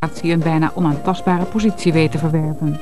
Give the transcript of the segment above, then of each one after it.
een bijna onaantastbare positie weet te verwerven.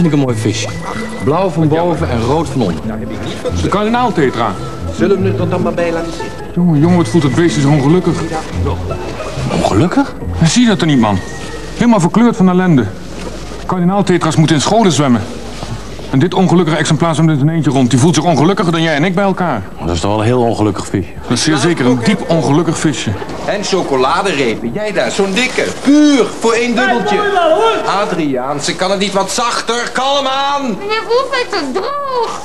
Vind ik een mooi visje. Blauw van boven en rood van onder. De kardinaaltetra. Zullen we het er dan maar bij laten zitten? Jongen, jongen, wat voelt het beest is ongelukkig. Ongelukkig? Zie je dat er niet, man? Helemaal verkleurd van ellende. Kardinaaltetras moeten in scholen zwemmen. En dit ongelukkige exemplaar zwemt in een eentje rond. Die voelt zich ongelukkiger dan jij en ik bij elkaar. Dat is toch wel een heel ongelukkig visje. Dat is zeer zeker een diep ongelukkig visje. En chocoladerepen. Jij daar, zo'n dikke. Puur voor één dubbeltje. Adriaan, ze kan het niet wat zachter. Kalm aan. Meneer Roef het droog.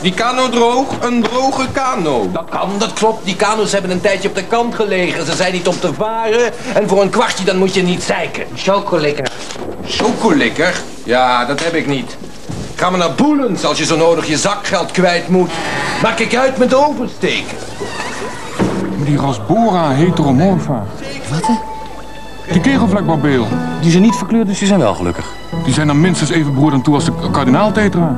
Die kano droog, een droge kano. Dat kan, dat klopt. Die kano's hebben een tijdje op de kant gelegen. Ze zijn niet om te varen. En voor een kwartje dan moet je niet zeiken. Chocolikker. Chocolikker? Ja, dat heb ik niet. Ga maar naar Boelens als je zo nodig je zakgeld kwijt moet. Maak ik uit met oversteken. Die rasbora heteromorpha. Wat? hè? Die kegelvlekbarbeel. Die zijn niet verkleurd, dus die zijn wel gelukkig. Die zijn dan minstens even broer aan toe als de kardinaaltetra.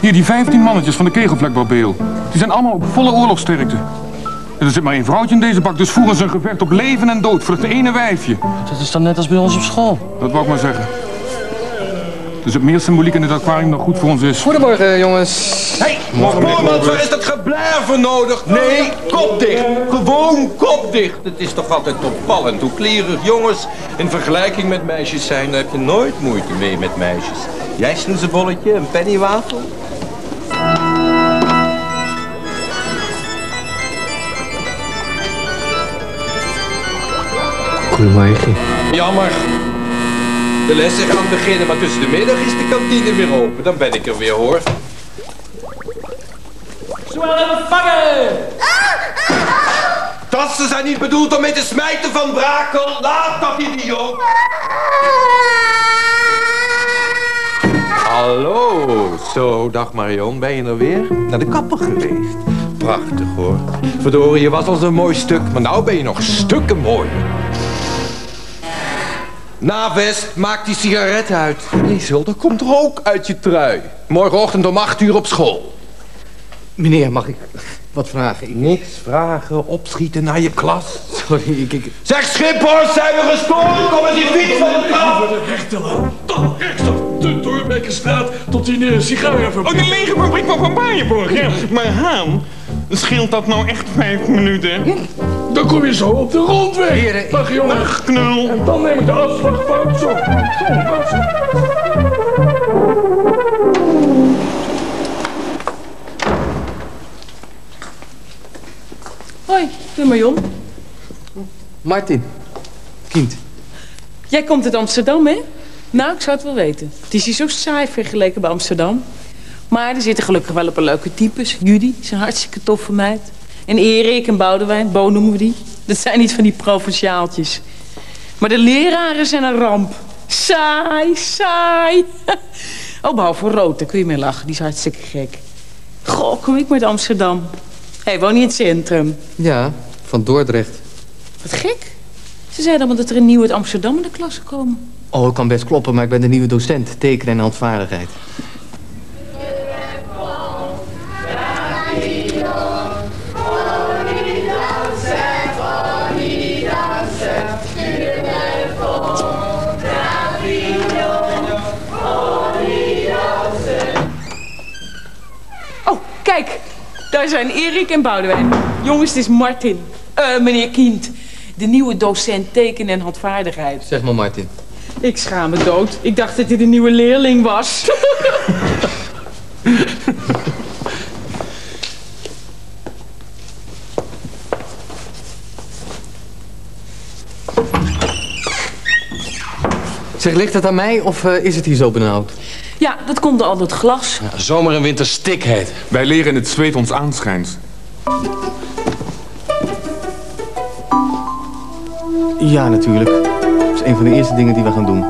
Hier, die 15 mannetjes van de kegelvlekbarbeel. Die zijn allemaal op volle oorlogsterkte. En er zit maar één vrouwtje in deze bak, dus voeren ze een gevecht op leven en dood voor het ene wijfje. Dat is dan net als bij ons op school. Dat wou ik maar zeggen. Er zit meer symboliek in dit aquarium dan goed voor ons is. Goedemorgen, jongens. Hey, Moormans, waar is dat geblaar voor nodig? Nee, kop dicht. Gewoon kop dicht. Het is toch altijd opvallend hoe klerig jongens in vergelijking met meisjes zijn. Daar heb je nooit moeite mee met meisjes. Jij snoezenbolletje, een pennywafel? Goedemorgen. Jammer. De lessen gaan beginnen, maar tussen de middag is de kantine weer open. Dan ben ik er weer, hoor. Tassen zijn niet bedoeld om mee te smijten van brakel. Laat dat idioot. Hallo. Zo, dag Marion. Ben je er weer? Naar de kapper geweest. Prachtig hoor. Verdorie, je was al zo'n mooi stuk. Maar nou ben je nog stukken mooier. Navest, maak die sigaret uit. Ezel, er komt rook uit je trui. Morgenochtend om acht uur op school. Meneer, mag ik wat vragen? Ik- Niks vragen, opschieten naar je klas. Sorry, ik... ik... Zeg Schiphorst, zijn we gestoord? Kom met die fiets van de trap! Rechtelen. Dan rechtsaf. De Doorbekkenstraat tot die uh, Oh, sigarenfabriek. de lege fabriek van Van Baaienborg, ja. Maar Haan, scheelt dat nou echt vijf minuten? Dan kom je zo op de rondweg. Heren, Dag jongen. Knul. En dan neem ik de afslag van. Zo. Hoi, ik ben Marion. Martin. Kind. Jij komt uit Amsterdam, hè? Nou, ik zou het wel weten. Het is hier zo saai vergeleken bij Amsterdam. Maar er zitten gelukkig wel een paar leuke types. Judy is een hartstikke toffe meid. En Erik en Boudewijn, Bo noemen we die. Dat zijn niet van die provinciaaltjes. Maar de leraren zijn een ramp. Saai, saai. Oh, behalve rood, daar kun je mee lachen. Die is hartstikke gek. Goh, kom ik met Amsterdam. Hé, hey, woon je in het centrum? Ja, van Dordrecht. Wat gek. Ze zeiden allemaal dat er een nieuw uit Amsterdam in de klas komen. Oh, ik kan best kloppen, maar ik ben de nieuwe docent. Tekenen en handvaardigheid. Daar zijn Erik en Boudewijn. Jongens, het is Martin. Eh, meneer Kind, de nieuwe docent teken en handvaardigheid. Zeg maar, Martin. Ik schaam me dood. Ik dacht dat hij de nieuwe leerling was. Zeg, ligt het aan mij of eh, is het hier zo benauwd? ja, dat komt door al dat glas. Ja, zomer en winter stikheet. Wij leren in het zweet ons aanschijnt. Ja, natuurlijk. Dat is een van de eerste dingen die we gaan doen.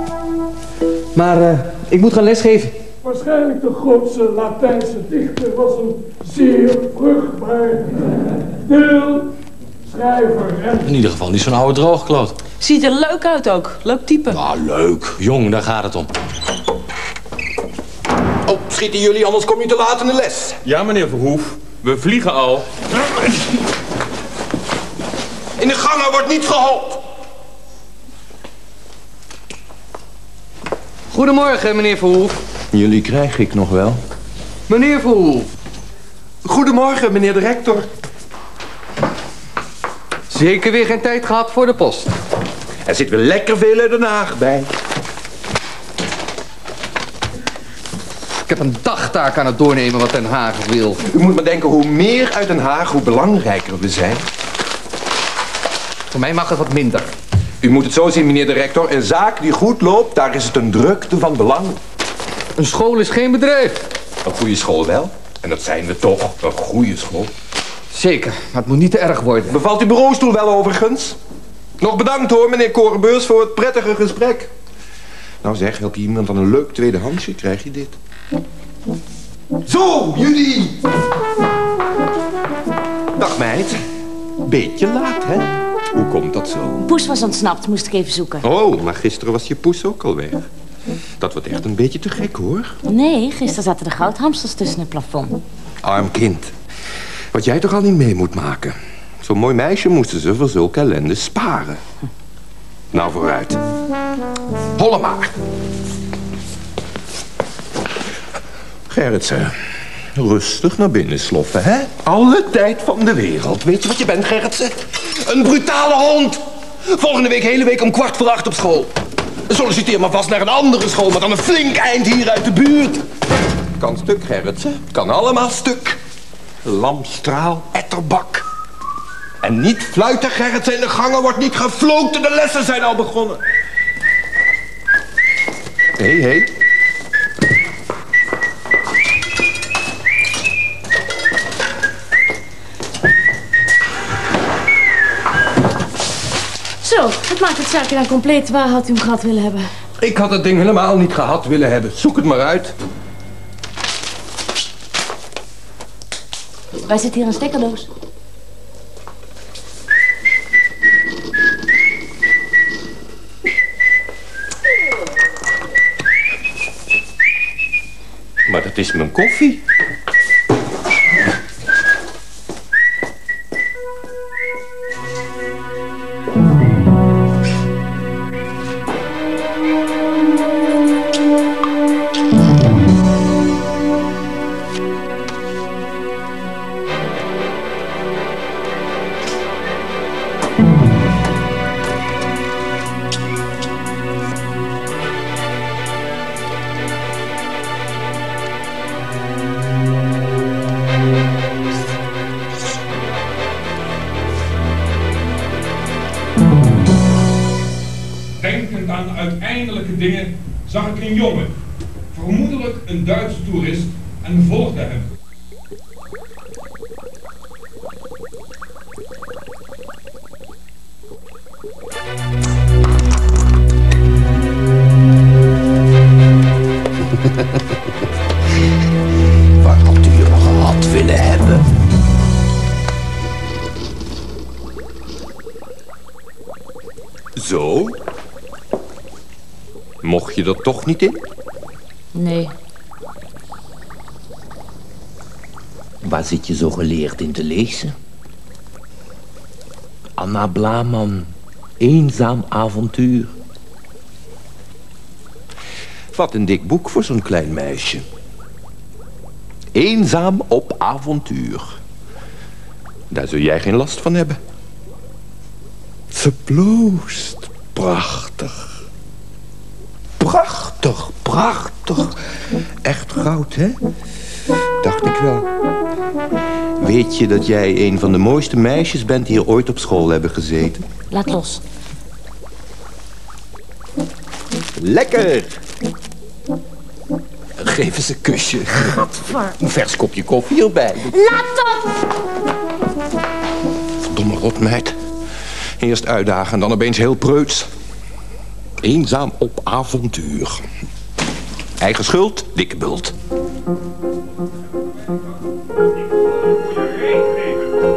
Maar eh, ik moet gaan lesgeven. Waarschijnlijk de grootste Latijnse dichter was een zeer vruchtbaar deel schrijver. En In ieder geval niet zo'n oude droogkloot. Ziet er leuk uit ook. Leuk type. Ah, leuk. Jong, daar gaat het om. Oh, schieten jullie, anders kom je te laat in de les. Ja, meneer Verhoef. We vliegen al. In de gangen wordt niet gehold. Goedemorgen, meneer Verhoef. Jullie krijg ik nog wel. Meneer Verhoef. Goedemorgen, meneer de rector. Zeker weer geen tijd gehad voor de post. Er zit weer lekker veel in Den Haag bij. Ik heb een dagtaak aan het doornemen wat Den Haag wil. U moet maar denken, hoe meer uit Den Haag, hoe belangrijker we zijn. Voor mij mag het wat minder. U moet het zo zien, meneer de rector. Een zaak die goed loopt, daar is het een drukte van belang. Een school is geen bedrijf. Een goede school wel. En dat zijn we toch, een goede school. Zeker, maar het moet niet te erg worden. Bevalt uw bureaustoel wel overigens? Nog bedankt hoor, meneer Korenbeurs, voor het prettige gesprek. Nou zeg, help je iemand aan een leuk tweedehandsje, krijg je dit. Zo, jullie! Dag meid. Beetje laat, hè? Hoe komt dat zo? Poes was ontsnapt, moest ik even zoeken. Oh, maar gisteren was je poes ook al weg. Dat wordt echt een beetje te gek, hoor. Nee, gisteren zaten de goudhamsters tussen het plafond. Arm kind. Wat jij toch al niet mee moet maken. Zo'n mooi meisje moesten ze voor zulke ellende sparen. Nou, vooruit. Holle maar. Gerritsen, rustig naar binnen sloffen, hè? Alle tijd van de wereld. Weet je wat je bent, Gerritsen? Een brutale hond. Volgende week hele week om kwart voor acht op school. Solliciteer maar vast naar een andere school, maar dan een flink eind hier uit de buurt. Kan stuk, Gerritsen. Kan allemaal stuk. Lamstraal, etterbak. En niet fluiten, Gerritsen. In de gangen wordt niet gefloten. De lessen zijn al begonnen. Hé, hey, hé. Hey. Zo, dat maakt het zaakje dan compleet. Waar had u hem gehad willen hebben? Ik had het ding helemaal niet gehad willen hebben. Zoek het maar uit. Waar zit hier een stekkerdoos? Maar dat is mijn koffie. Niet in? Nee. Waar zit je zo geleerd in te lezen? Anna Blaman, eenzaam avontuur. Wat een dik boek voor zo'n klein meisje. Eenzaam op avontuur. Daar zul jij geen last van hebben. Ze bloost. Prachtig. Prachtig. Echt goud, hè? Dacht ik wel. Weet je dat jij een van de mooiste meisjes bent die hier ooit op school hebben gezeten? Laat los. Lekker! Geef eens een kusje. Een vers kopje koffie erbij. Laat op! Verdomme rotmeid. Eerst uitdagen en dan opeens heel preuts. Eenzaam op avontuur. Eigen schuld, dikke bult.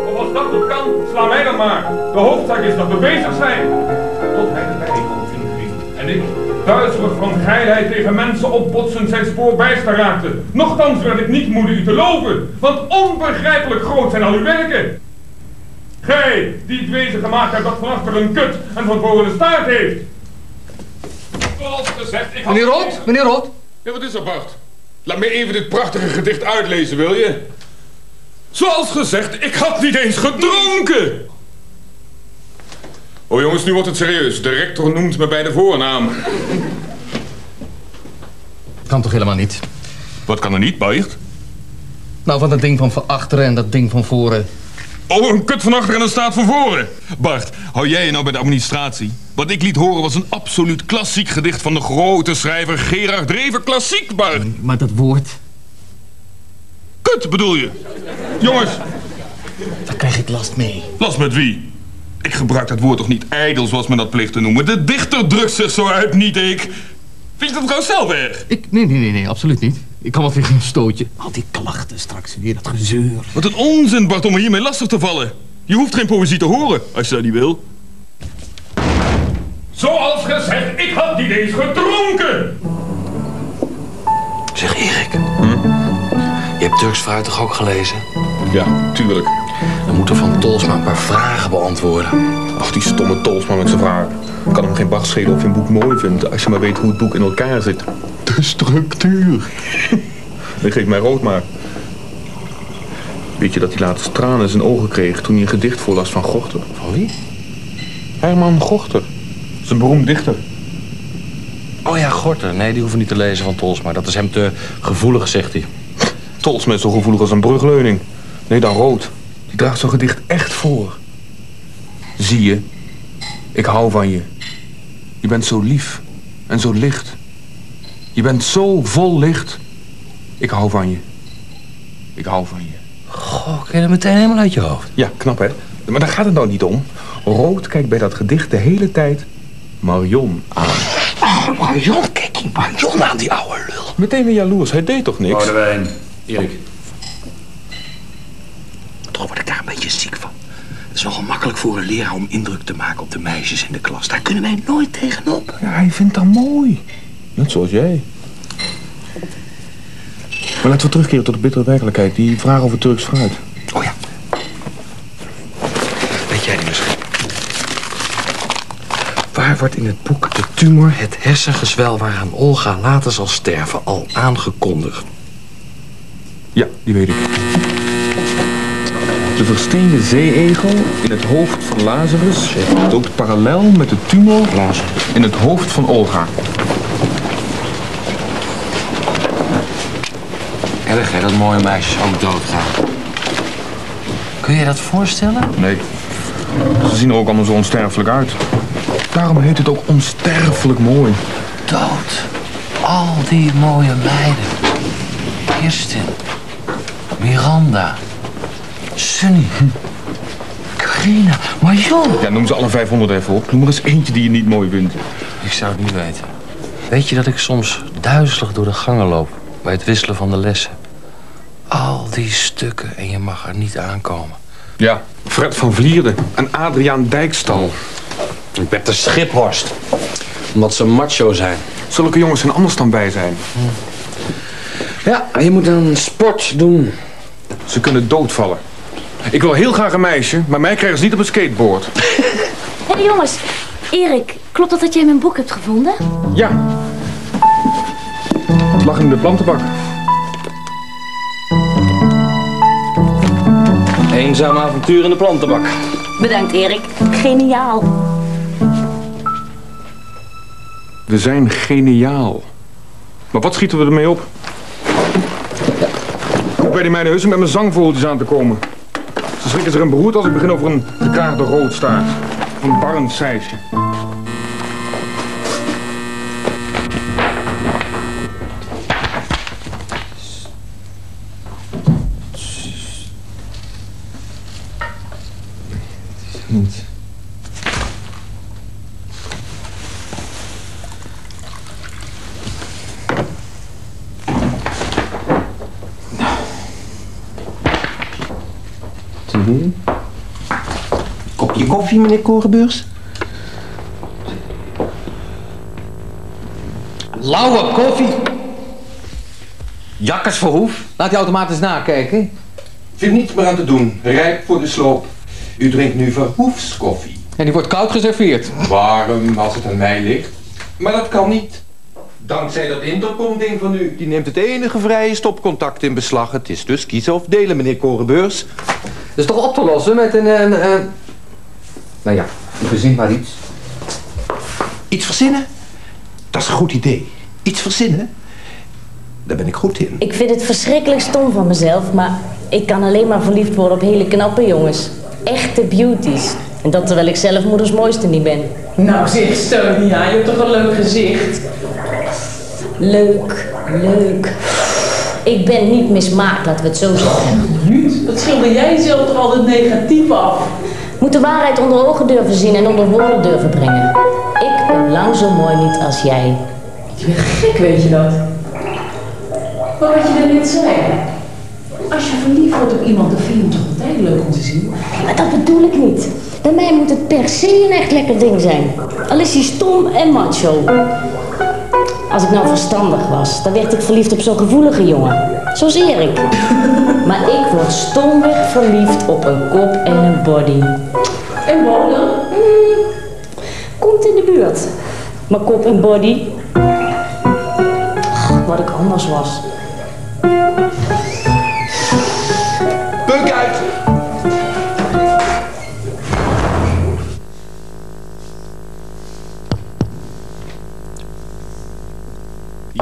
Of als dat niet kan, sla mij dan maar. De hoofdzaak is dat we bezig zijn. Tot hij erbij komt inging. En ik, duizelig van geilheid tegen mensen opbotsend zijn spoor bijster raakte. Nochtans werd ik niet moede u te loven, want onbegrijpelijk groot zijn al uw werken. Gij, die het wezen gemaakt hebt dat van achter een kut en van voren een staart heeft. Zoals gezegd, ik had... Meneer Rot, meneer Rot. Ja, wat is er, Bart? Laat me even dit prachtige gedicht uitlezen, wil je? Zoals gezegd, ik had niet eens gedronken. Oh jongens, nu wordt het serieus. De rector noemt me bij de voornaam. Kan toch helemaal niet? Wat kan er niet, Bart? Nou, van dat ding van van achteren en dat ding van voren. Oh, een kut van achter en een staat van voren. Bart, hou jij je nou bij de administratie? Wat ik liet horen was een absoluut klassiek gedicht van de grote schrijver Gerard Dreven. Klassiek, Bart. Maar dat woord, Kut bedoel je? Jongens, daar krijg ik last mee. last met wie? Ik gebruik dat woord toch niet ijdel, zoals men dat plicht te noemen. De dichter drukt zich zo uit, niet ik. Vind je dat trouwens zelf erg? Ik, nee, nee, nee, nee, absoluut niet. Ik kan wel tegen een stootje. Al die klachten straks weer, dat gezeur. Wat een onzin, Bart, om me hiermee lastig te vallen. Je hoeft geen poëzie te horen, als je dat niet wil. Zoals gezegd, ik had niet eens gedronken. Zeg Erik. Je hebt Turks fruit toch ook gelezen? Ja, tuurlijk. Dan moeten Van Tolsma een paar vragen beantwoorden. Ach, die stomme Tolsma met zijn vragen. Ik kan hem geen bach schelen of je een boek mooi vindt... als je maar weet hoe het boek in elkaar zit. De structuur. Dat geeft mij rood maar. Weet je dat hij laatst tranen in zijn ogen kreeg... toen hij een gedicht voorlas van Gochter? Van wie? Herman Gochter. Een beroemd dichter. Oh ja, Gorter. Nee, die hoeven niet te lezen van Tolsma. Dat is hem te gevoelig, zegt hij. Tolsma is zo gevoelig als een brugleuning. Nee, dan rood. Die draagt zo'n gedicht echt voor. Zie je, ik hou van je. Je bent zo lief en zo licht. Je bent zo vol licht. Ik hou van je. Ik hou van je. Goh, ken je dat meteen helemaal uit je hoofd? Ja, knap hè? Maar daar gaat het nou niet om. Rood kijkt bij dat gedicht de hele tijd Marion aan. Oh, Marion, kijk die Marion aan, die ouwe lul. Meteen weer jaloers, hij deed toch niks? Boudewijn, Erik. Toch word ik daar een beetje ziek van. Het is nogal makkelijk voor een leraar om indruk te maken op de meisjes in de klas. Daar kunnen wij nooit tegenop. Ja, hij vindt dat mooi. Net zoals jij. Maar laten we terugkeren tot de bittere werkelijkheid. Die vraag over Turks fruit. Oh ja. Weet jij die misschien? Waar wordt in het boek de tumor, het hersengezwel waaraan Olga later zal sterven, al aangekondigd? Ja, die weet ik. De versteende zeeegel in het hoofd van Lazarus loopt parallel met de tumor in het hoofd van Olga. Erg hè, dat mooie meisjes ook doodgaan. Kun je dat voorstellen? Nee, ze zien er ook allemaal zo onsterfelijk uit. Daarom heet het ook onsterfelijk mooi. Dood. Al die mooie meiden. Kirsten. Miranda. Sunny. Carina. Marion. Ja, noem ze alle 500 even op. Noem er eens eentje die je niet mooi vindt. Ik zou het niet weten. Weet je dat ik soms duizelig door de gangen loop bij het wisselen van de lessen? Al die stukken en je mag er niet aankomen. Ja, Fred van Vlierde en Adriaan Dijkstal. Ik ben de Schiphorst. Omdat ze macho zijn. Zulke jongens zijn anders dan wij zijn. Ja, je moet een sport doen. Ze kunnen doodvallen. Ik wil heel graag een meisje, maar mij krijgen ze niet op een skateboard. Hé hey, jongens, Erik, klopt het dat jij mijn boek hebt gevonden? Ja. Het lag in de plantenbak. Eenzaam avontuur in de plantenbak. Bedankt Erik, geniaal. We zijn geniaal. Maar wat schieten we ermee op? Ik bij die meiden hussen met mijn zangvogeltjes aan te komen. Ze schrikken zich een beroerd als ik begin over een gekaarde roodstaart. Of een barrend seisje. Niet. Kopje koffie, meneer Korenbeurs? Lauwe koffie. Jakkers Verhoef. Laat die automaat eens nakijken. Viel niets meer aan te doen. Rijp voor de sloop. U drinkt nu verhoefskoffie. En die wordt koud geserveerd. Warm als het aan mij ligt. Maar dat kan niet. Dankzij dat intercom-ding van u. Die neemt het enige vrije stopcontact in beslag. Het is dus kiezen of delen, meneer Korenbeurs. Dat is toch op te lossen met een... een, een... Nou ja, u verzint maar iets. Iets verzinnen? Dat is een goed idee. Iets verzinnen? Daar ben ik goed in. Ik vind het verschrikkelijk stom van mezelf, maar ik kan alleen maar verliefd worden op hele knappe jongens. Echte beauties. En dat terwijl ik zelf moeders mooiste niet ben. Nou zeg, Sonia, je hebt toch een leuk gezicht. Leuk, leuk. Ik ben niet mismaakt, laten we het zo zeggen. Ruud, wat schilder jij jezelf toch altijd negatief af? Moet de waarheid onder ogen durven zien en onder woorden durven brengen. Ik ben lang zo mooi niet als jij. Je bent gek, weet je dat? Wat je net zei, als je verliefd wordt op iemand, dan vind je hem toch altijd leuk om te zien? Maar dat bedoel ik niet. Bij mij moet het per se een echt lekker ding zijn. Al is hij stom en macho. Als ik nou verstandig was, dan werd ik verliefd op zo'n gevoelige jongen. Zoals Erik. Maar ik word stomweg verliefd op een kop en een body. En? Hmm, komt in de buurt. Maar kop en body. Ach, Wat ik anders was. Peuk uit!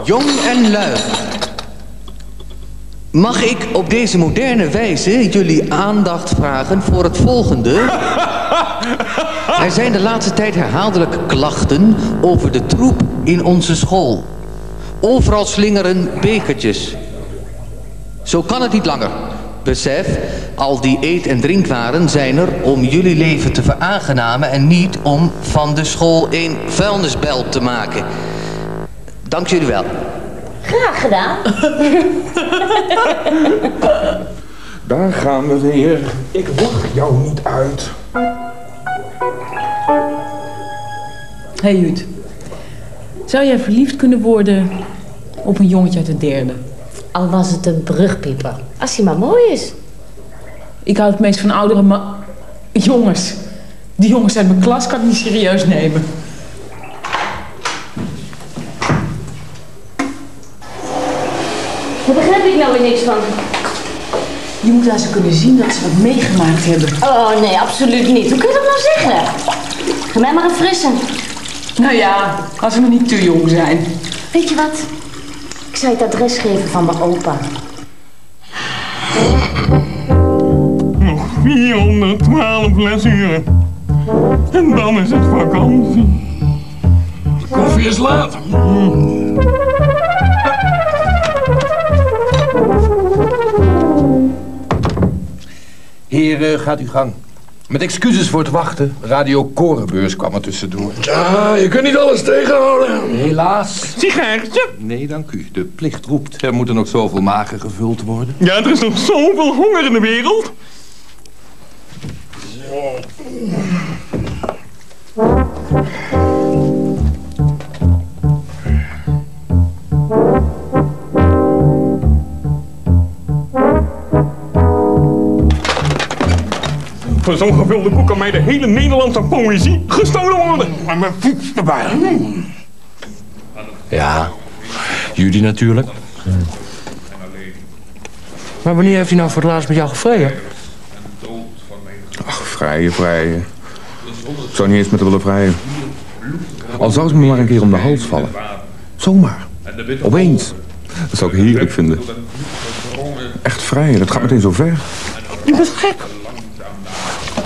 Jong en lui. Mag ik op deze moderne wijze jullie aandacht vragen voor het volgende? Er zijn de laatste tijd herhaaldelijk klachten over de troep in onze school. Overal slingeren bekertjes. Zo kan het niet langer. Besef, al die eet- en drinkwaren zijn er om jullie leven te veraangenamen en niet om van de school een vuilnisbelt te maken. Dank jullie wel. Graag gedaan. Daar gaan we weer. Ik lach jou niet uit. Hé hey, Jut, zou jij verliefd kunnen worden op een jongetje uit de derde? Al was het een brugpieper. Als hij maar mooi is. Ik hou het meest van oudere ma... Jongens. Die jongens uit mijn klas kan ik niet serieus nemen. Daar begrijp ik nou weer niks van. Je moet aan ze kunnen zien dat ze wat meegemaakt hebben. Oh nee, absoluut niet. Hoe kun je dat nou zeggen? Ga mij maar een frisse. Nou ja, als ze nog niet te jong zijn. Weet je wat? Ik zou je het adres geven van mijn opa. Nog 412 lesuren. En dan is het vakantie. De koffie is laat. Heren, gaat uw gang. Met excuses voor het wachten. Radio Korenbeurs kwam er tussendoor. Ja, je kunt niet alles tegenhouden. Helaas. Sigaartje? Nee, dank u. De plicht roept. Er moeten nog zoveel magen gevuld worden. Ja, er is nog zoveel honger in de wereld. Voor zo'n gevulde koek kan mij de hele Nederlandse poëzie gestolen worden. Maar mijn fiets erbij. Ja, Judy natuurlijk. Maar wanneer heeft hij nou voor het laatst met jou gevreden? Ach, vrije, vrije. Ik zou niet eens met haar willen vrijen. Al zou ze me maar een keer om de hals vallen. Zomaar. Opeens. Dat zou ik heerlijk vinden. Echt vrij, dat gaat meteen zo ver. Je bent gek.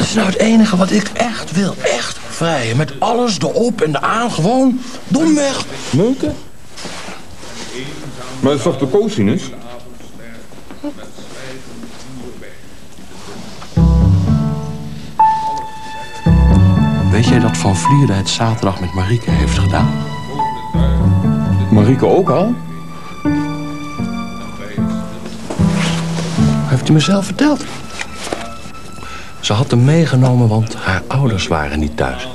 Dat is nou het enige wat ik echt wil. Echt vrij. Met alles erop en eraan. Gewoon domweg. Neuken? Maar dat is toch de cosinus? Weet jij dat Van Vlierde het zaterdag met Marieke heeft gedaan? Marieke ook al? Heeft hij me zelf verteld. Ze had hem meegenomen, want haar ouders waren niet thuis.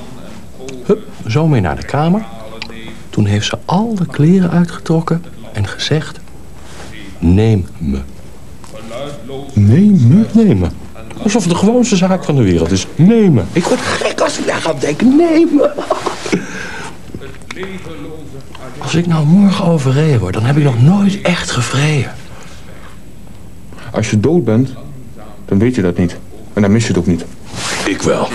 Hup, zo mee naar de kamer. Toen heeft ze al de kleren uitgetrokken en gezegd... Neem me. Neem me? Neem me. Alsof het de gewoonste zaak van de wereld is. Neem me. Ik word gek als ik daar ga denken. Neem me. Als ik nou morgen overreden word, dan heb ik nog nooit echt gevreden. Als je dood bent, dan weet je dat niet. En dan mis je het ook niet. Ik wel.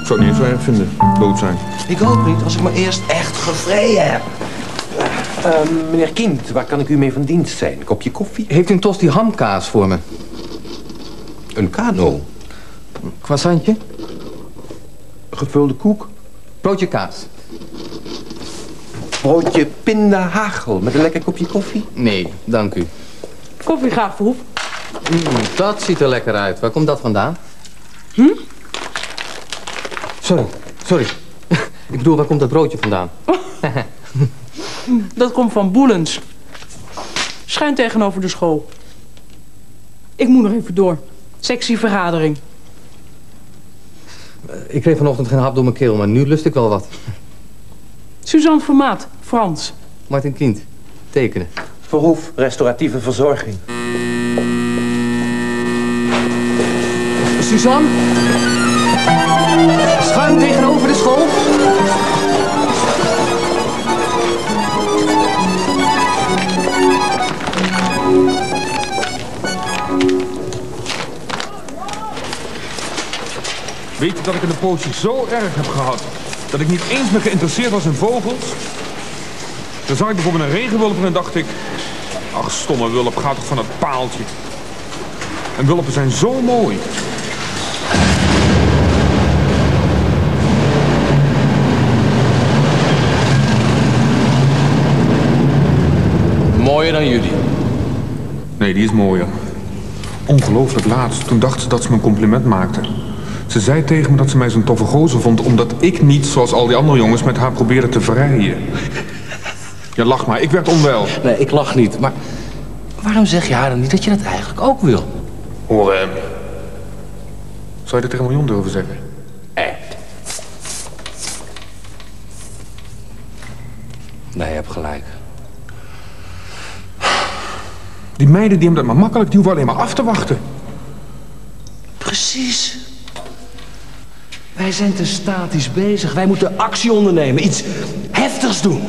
Ik zou het niet eens zo erg vinden, dood zijn. Ik ook niet, als ik maar eerst echt gevreden heb. Uh, meneer Kind, waar kan ik u mee van dienst zijn? Kopje koffie? Heeft u een tosti hamkaas voor me? Een kano? Croissantje? Gevulde koek? Broodje kaas? Broodje pindahagel met een lekker kopje koffie? Nee, dank u. Koffie graag, Verhoef. Mm, dat ziet er lekker uit. Waar komt dat vandaan? Hm? Sorry, sorry. Ik bedoel, waar komt dat broodje vandaan? Dat komt van Boelens. Schijn tegenover de school. Ik moet nog even door. Sectievergadering. Ik kreeg vanochtend geen hap door mijn keel, maar nu lust ik wel wat. Suzanne Vermaat, Frans. Martin Kind, tekenen. Verhoef, restauratieve verzorging. Suzanne? Schuin tegenover de school? Weet je dat ik in de poosje zo erg heb gehad... dat ik niet eens meer geïnteresseerd was in vogels? Dan zag ik bijvoorbeeld een regenwulp en dacht ik... Ach, stomme wulp, ga toch van het paaltje. En wulpen zijn zo mooi. Mooier dan jullie. Nee, die is mooier. Ongelooflijk laatst. Toen dacht ze dat ze me een compliment maakte. Ze zei tegen me dat ze mij zo'n toffe gozer vond... omdat ik niet, zoals al die andere jongens, met haar probeerde te vrijen. Ja, lach maar. Ik werd onwel. Nee, ik lach niet. Maar waarom zeg je haar dan niet dat je dat eigenlijk ook wil? Hoor hem. Zou je dat tegen een miljoen durven zeggen? Nee, je hebt gelijk. Die meiden die hebben dat maar makkelijk. Die hoeven alleen maar af te wachten. Precies. Wij zijn te statisch bezig. Wij moeten actie ondernemen. Iets heftigs doen.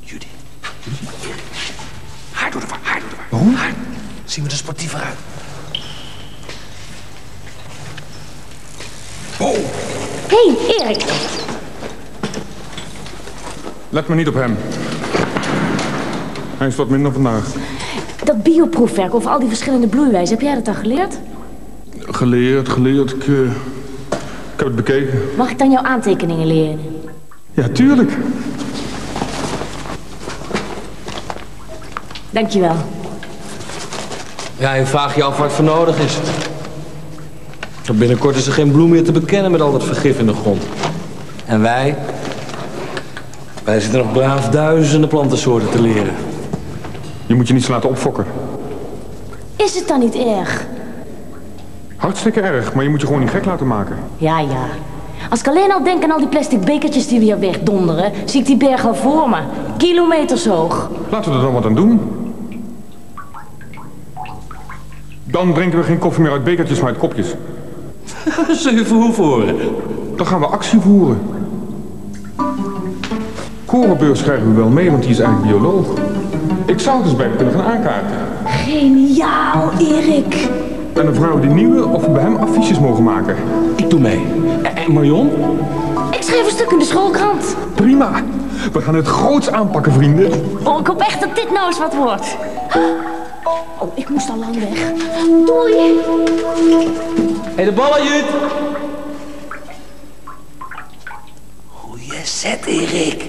Judy. Haar door de war, haar door de war. Waarom? Haar. Zien we er sportiever uit. Hé, hey, Erik. Let maar niet op hem. Hij is wat minder vandaag. Dat bioproefwerk over al die verschillende bloeiwijzen, heb jij dat dan geleerd? Geleerd, geleerd. Ik, eh, ik heb het bekeken. Mag ik dan jouw aantekeningen leren? Ja, tuurlijk. Dankjewel. Ja, je vraagt je af wat voor nodig is. Binnenkort is er geen bloem meer te bekennen met al dat vergif in de grond. En wij? Wij zitten nog braaf duizenden plantensoorten te leren. Je moet je niet zo laten opfokken. Is het dan niet erg? Hartstikke erg, maar je moet je gewoon niet gek laten maken. Ja, ja. Als ik alleen al denk aan al die plastic bekertjes die weer wegdonderen, zie ik die berg al voor me. Kilometers hoog. Laten we er dan wat aan doen. Dan drinken we geen koffie meer uit bekertjes, maar uit kopjes. Zeven hoeven horen. Dan gaan we actie voeren. Korenbeurs krijgen we wel mee, want die is eigenlijk bioloog. Ik zou het eens bij hem kunnen gaan aankaarten. Geniaal, Erik. En vragen we die nieuwe of we bij hem affiches mogen maken. Ik doe mee. En, en Marion? Ik schreef een stuk in de schoolkrant. Prima. We gaan het groots aanpakken, vrienden. Oh, ik hoop echt dat dit nou eens wat wordt. Oh, ik moest al lang weg. Doei. Hé, de ballen, Jut! Goeie zet, Erik.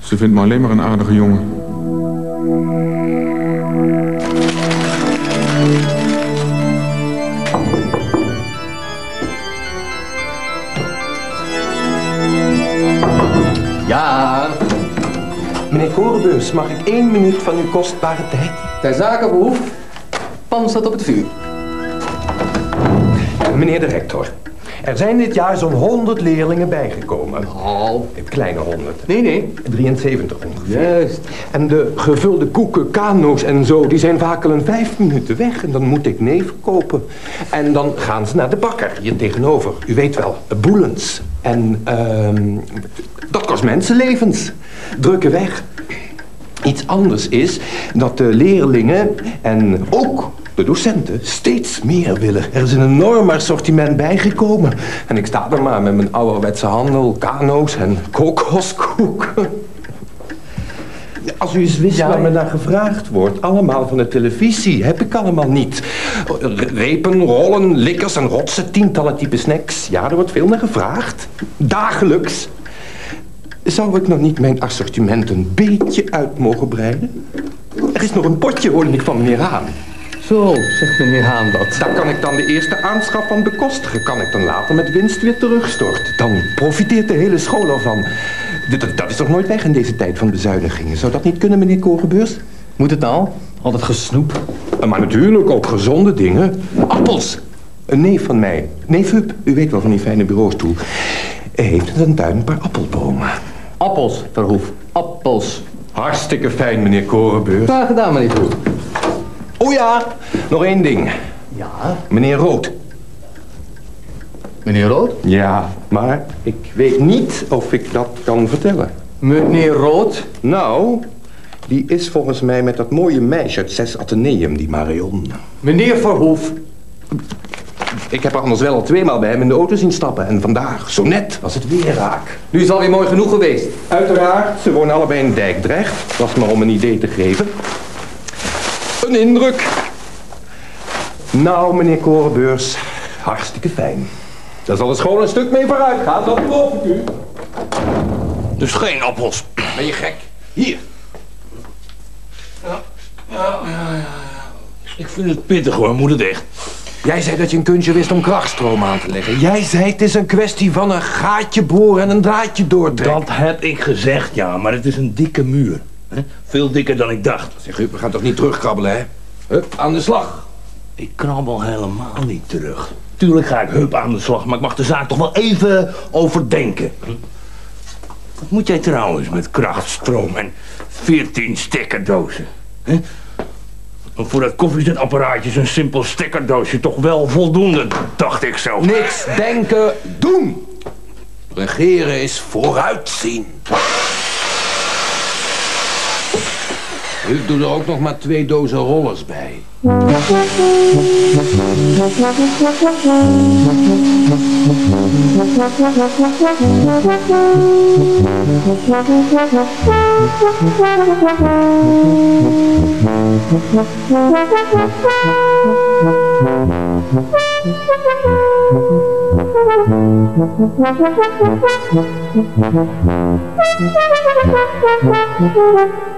Ze vindt me alleen maar een aardige jongen. Ja. Meneer Korenbeurs, mag ik één minuut van uw kostbare tijd? Ter zake behoef. Pan staat op het vuur. Meneer de rector, er zijn dit jaar zo'n 100 leerlingen bijgekomen. Oh. Het kleine 100. Nee, nee. 73 ongeveer. Juist. En de gevulde koeken, kano's en zo, die zijn vaak al een vijf minuten weg. En dan moet ik neven kopen. En dan gaan ze naar de bakker, hier tegenover. U weet wel, boelens. En ehm dat kost mensenlevens. Drukken weg. Iets anders is dat de leerlingen en ook de docenten steeds meer willen. Er is een enorm assortiment bijgekomen. En ik sta er maar met mijn ouderwetse handel, kano's en kokoskoeken. Als u eens wist waar me naar gevraagd wordt, allemaal van de televisie, heb ik allemaal niet. Repen, rollen, likkers en rotsen, tientallen type snacks. Ja, er wordt veel naar gevraagd. Dagelijks. Zou ik nog niet mijn assortiment een beetje uit mogen breiden? Er is nog een potje, hoorde ik van meneer Haan. Zo, zegt meneer Haan dat. Daar kan ik dan de eerste aanschaf van bekostigen. Kan ik dan later met winst weer terugstorten. Dan profiteert de hele school ervan. Dat, dat- is toch nooit weg in deze tijd van bezuinigingen? Zou dat niet kunnen, meneer Korenbeurs? Moet het nou? Altijd gesnoep. Maar natuurlijk ook gezonde dingen. Appels. Een neef van mij, neef Huub, u weet wel van die fijne bureaustoel... heeft in zijn tuin een paar appelbomen. Appels, Verhoef. Appels. Hartstikke fijn, meneer Korenbeurs. Graag gedaan, meneer Verhoef. Oh ja, nog één ding. Ja? Meneer Rood. Meneer Rood? Ja, maar ik weet niet of ik dat kan vertellen. Meneer Rood? Nou, die is volgens mij met dat mooie meisje uit 6 Atheneum, die Marion. Meneer Verhoef. Ik heb anders wel al tweemaal bij hem in de auto zien stappen. En vandaag, zo net, was het weer raak. Nu is het alweer mooi genoeg geweest. Uiteraard, ze wonen allebei in Dijkdrecht. Was maar om een idee te geven. Een indruk. Nou, meneer Korenbeurs, hartstikke fijn. Daar zal de school een stuk mee vooruit gaan, dat beloof ik u. Dus geen appels. Ben je gek? Hier. Ik vind het pittig hoor, moet het echt. Jij zei dat je een kunstje wist om krachtstroom aan te leggen. Jij zei het is een kwestie van een gaatje boren en een draadje doortrekken. Dat heb ik gezegd, ja, maar het is een dikke muur. Veel dikker dan ik dacht. Zeg, Huub, we gaan toch niet terugkrabbelen, hè? Hup, aan de slag. Ik krabbel helemaal niet terug. Tuurlijk ga ik hup aan de slag, maar ik mag de zaak toch wel even overdenken. Wat moet jij trouwens met krachtstroom en 14 stekkerdozen? Hè? Voor dat koffiezetapparaatje is een simpel stekkerdoosje toch wel voldoende, dacht ik zo. Niks denken, doen. Regeren is vooruitzien. Ik doe er ook nog maar twee dozen rollers bij.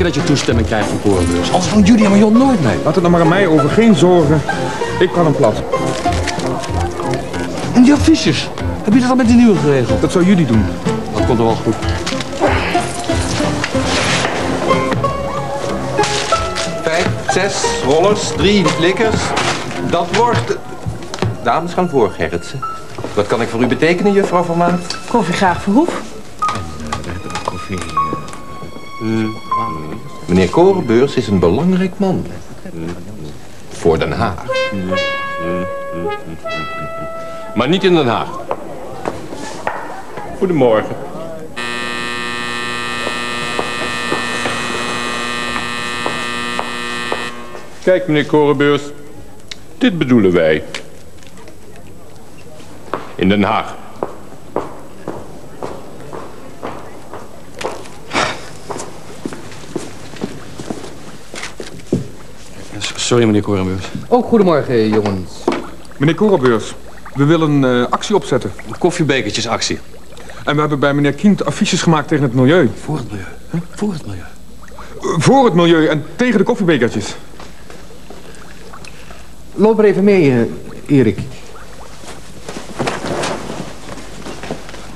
zeker dat je toestemming krijgt van Korenbeurs. Anders doen Judy en Marion nooit mee. Laat het nou maar aan mij over, geen zorgen. Ik kan hem plat. En die affiches? Heb je dat al met die nieuwe geregeld? Dat zou jullie doen. Dat komt er wel goed. Vijf, zes rollers, drie likkers. Dat wordt... Dames gaan voor, Gerritsen. Wat kan ik voor u betekenen, juffrouw Van Maat? Koffie graag verhoef. Koffie. Meneer Korenbeurs is een belangrijk man. Voor Den Haag. Maar niet in Den Haag. Goedemorgen. Kijk, meneer Korenbeurs. Dit bedoelen wij. In Den Haag. Sorry, meneer Korenbeurs. Oh, goedemorgen, jongens. Meneer Korenbeurs, we willen een eh, actie opzetten. Een koffiebekertjesactie. En we hebben bij meneer Kient affiches gemaakt tegen het milieu. Voor het milieu. Voor het milieu. Eh, Voor het milieu en tegen de koffiebekertjes. Loop er even mee, eh, Erik.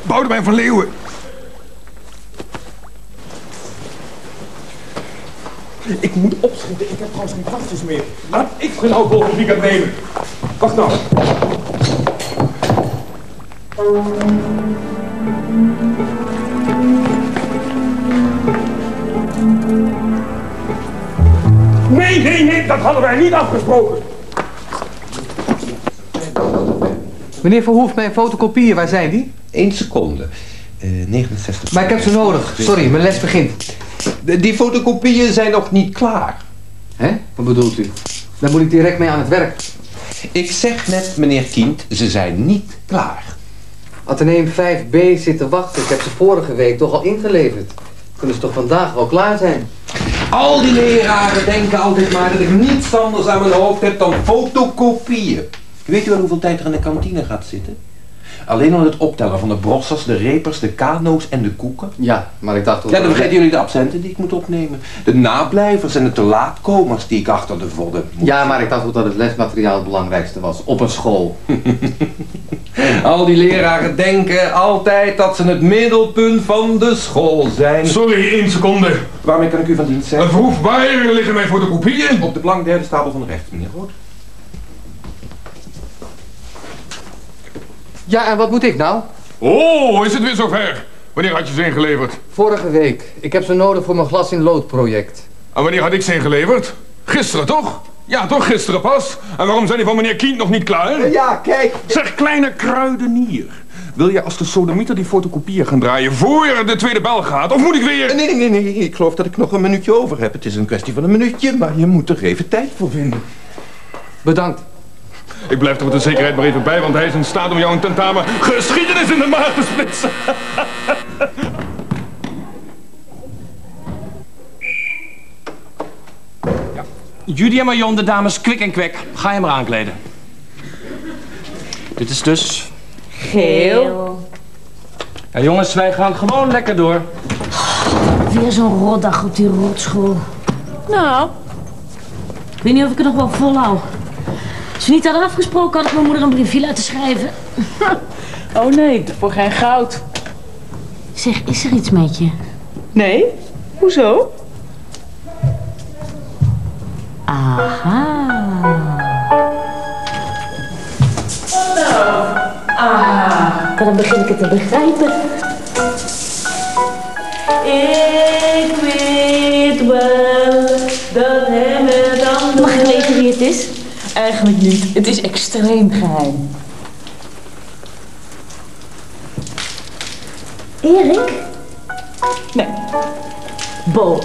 Boudewijn van Leeuwen. Ik moet opschieten, ik heb trouwens geen kastjes meer. Laat ik voor het weekend nemen. Wacht nou. Nee, nee, nee, dat hadden wij niet afgesproken. Meneer Verhoef, mijn fotocopieën, waar zijn die? Eén seconde. Eh 69. Maar ik heb ze nodig. Sorry, mijn les begint. Die fotocopieën zijn nog niet klaar. Hè? Wat bedoelt u? Dan moet ik direct mee aan het werk. Ik zeg net, meneer Kient, ze zijn niet klaar. Atheneum 5B zit te wachten. Ik heb ze vorige week toch al ingeleverd. Kunnen ze toch vandaag wel klaar zijn? Al die leraren denken altijd maar dat ik niets anders aan mijn hoofd heb dan fotocopieën. Weet u wel hoeveel tijd er in de kantine gaat zitten? Alleen al het optellen van de brossers, de repers, de kano's en de koeken. Ja, maar ik dacht... Ja, dan vergeten jullie de absenten die ik moet opnemen. De nablijvers en de te laatkomers die ik achter de vodden moet. Ja, maar ik dacht ook dat het lesmateriaal het belangrijkste was. Op een school. Al die leraren denken altijd dat ze het middelpunt van de school zijn. Sorry, één seconde. Waarmee kan ik u van dienst zijn? Een Verhoef, waar liggen mijn fotocopieën? Op de plank derde stapel van de rechts, meneer Rood. Ja, en wat moet ik nou? Oh, is het weer zover? Wanneer had je ze ingeleverd? Vorige week. Ik heb ze nodig voor mijn glas in lood project. En wanneer had ik ze ingeleverd? Gisteren toch? Ja, toch gisteren pas? En waarom zijn die van meneer Kient nog niet klaar? Ja, kijk. Zeg, kleine kruidenier. Wil jij als de sodemieter die fotocopieën gaan draaien voor de tweede bel gaat? Of moet ik weer... Nee, nee, nee, nee, ik geloof dat ik nog een minuutje over heb. Het is een kwestie van een minuutje, maar je moet er even tijd voor vinden. Bedankt. Ik blijf er met de zekerheid maar even bij, want hij is in staat om jou een tentamen geschiedenis in de maag te splitsen. Judy en Marion, de dames kwik en kwek. Ga je maar aankleden. Dit is dus... Geel. Ja, jongens, wij gaan gewoon lekker door. Weer zo'n rotdag op die rotschool. Nou, Ik weet niet of ik het nog wel volhoud. Als we niet hadden afgesproken, had ik mijn moeder een briefje laten schrijven. oh nee, voor geen goud. Zeg, is er iets met je? Nee? Hoezo? Aha. Ah. Dan begin ik het te begrijpen. Ik weet wel dat hem het anders... Mag ik weten wie het is? Eigenlijk niet. Het is extreem geheim. Erik? Nee. Bo.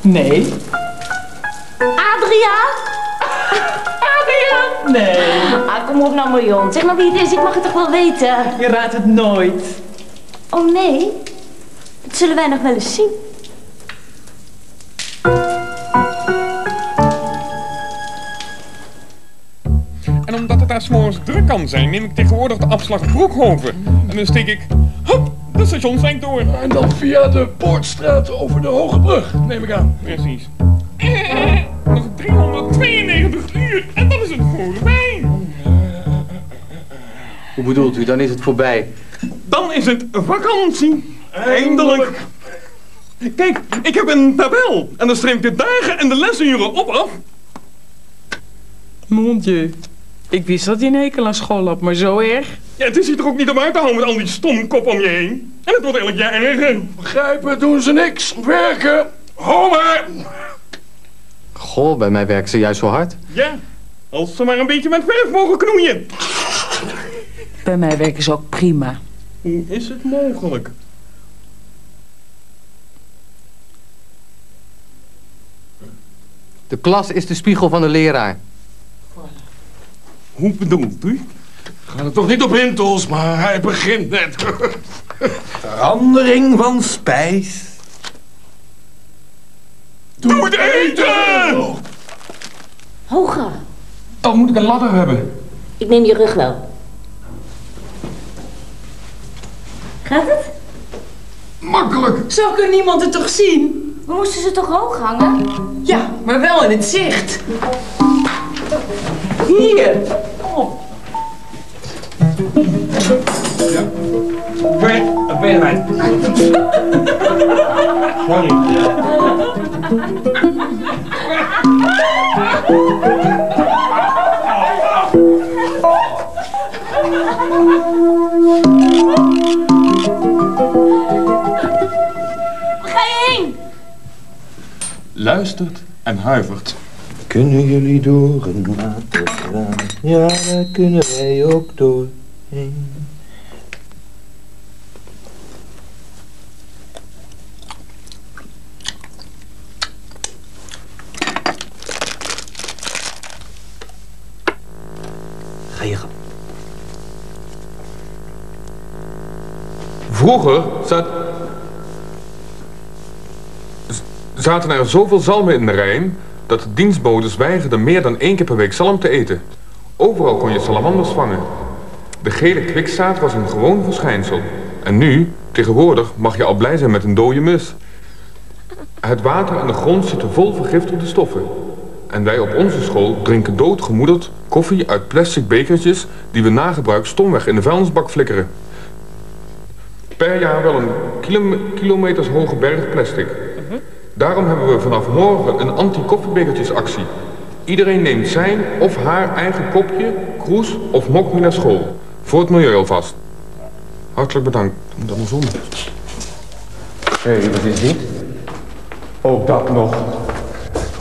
Nee. Adriaan? Adriaan? Nee. Ah, kom op nou, Marion. Zeg maar wie het is. Ik mag het toch wel weten? Je raadt het nooit. Oh nee? Dat zullen wij nog wel eens zien. Daar s'morgens druk kan zijn, neem ik tegenwoordig de afslag Broekhoven. En dan steek ik, hop, de stationslijn door. En dan via de Poortstraat over de Hoge Brug, neem ik aan. Precies. Eh, Nog 392 uur en dan is het voorbij. Hoe bedoelt u, dan is het voorbij? Dan is het vakantie. Eindelijk. Kijk, ik heb een tabel. En dan streep de dagen en de lesuren op af. Mon dieu. Ik wist dat hij een hekel aan school had, maar zo erg. Ja, het is hier toch ook niet om uit te houden met al die stomkop om je heen. En het wordt elk jaar erger. Begrijpen doen ze niks. Werken. Homer. Goh, bij mij werken ze juist zo hard. Ja, als ze maar een beetje met verf mogen knoeien. Bij mij werken ze ook prima. Hoe is het mogelijk? De klas is de spiegel van de leraar. Hoe bedoelt u? Ga er toch niet op in, Tos, maar hij begint net. Verandering van spijs. Doe het eten! Hoger. Dan moet ik een ladder hebben. Ik neem je rug wel. Gaat het? Makkelijk. Zo kan niemand het toch zien? We moesten ze toch hoog hangen? Ja, maar wel in het zicht. Hier. Oh. Ben. Sorry. Waar ga je heen? Luistert en huivert. Kunnen jullie door een waterkraan? Ja, daar kunnen wij ook doorheen. Ga. Vroeger zat... zaten er zoveel zalmen in de Rijn... dat de dienstbodes weigerden meer dan één keer per week zalm te eten. Overal kon je salamanders vangen. De gele kwikstaart was een gewoon verschijnsel. En nu, tegenwoordig, mag je al blij zijn met een dode mus. Het water en de grond zitten vol vergiftigde stoffen. En wij op onze school drinken doodgemoederd koffie uit plastic bekertjes... die we na gebruik stomweg in de vuilnisbak flikkeren. Per jaar wel een kilome- kilometers hoge berg plastic. Daarom hebben we vanaf morgen een anti-koffiebekertjesactie. Iedereen neemt zijn of haar eigen kopje, kroes of mok mee naar school. Voor het milieu alvast. Hartelijk bedankt. Dan zon. Hé, wat is dit? Ook dat nog.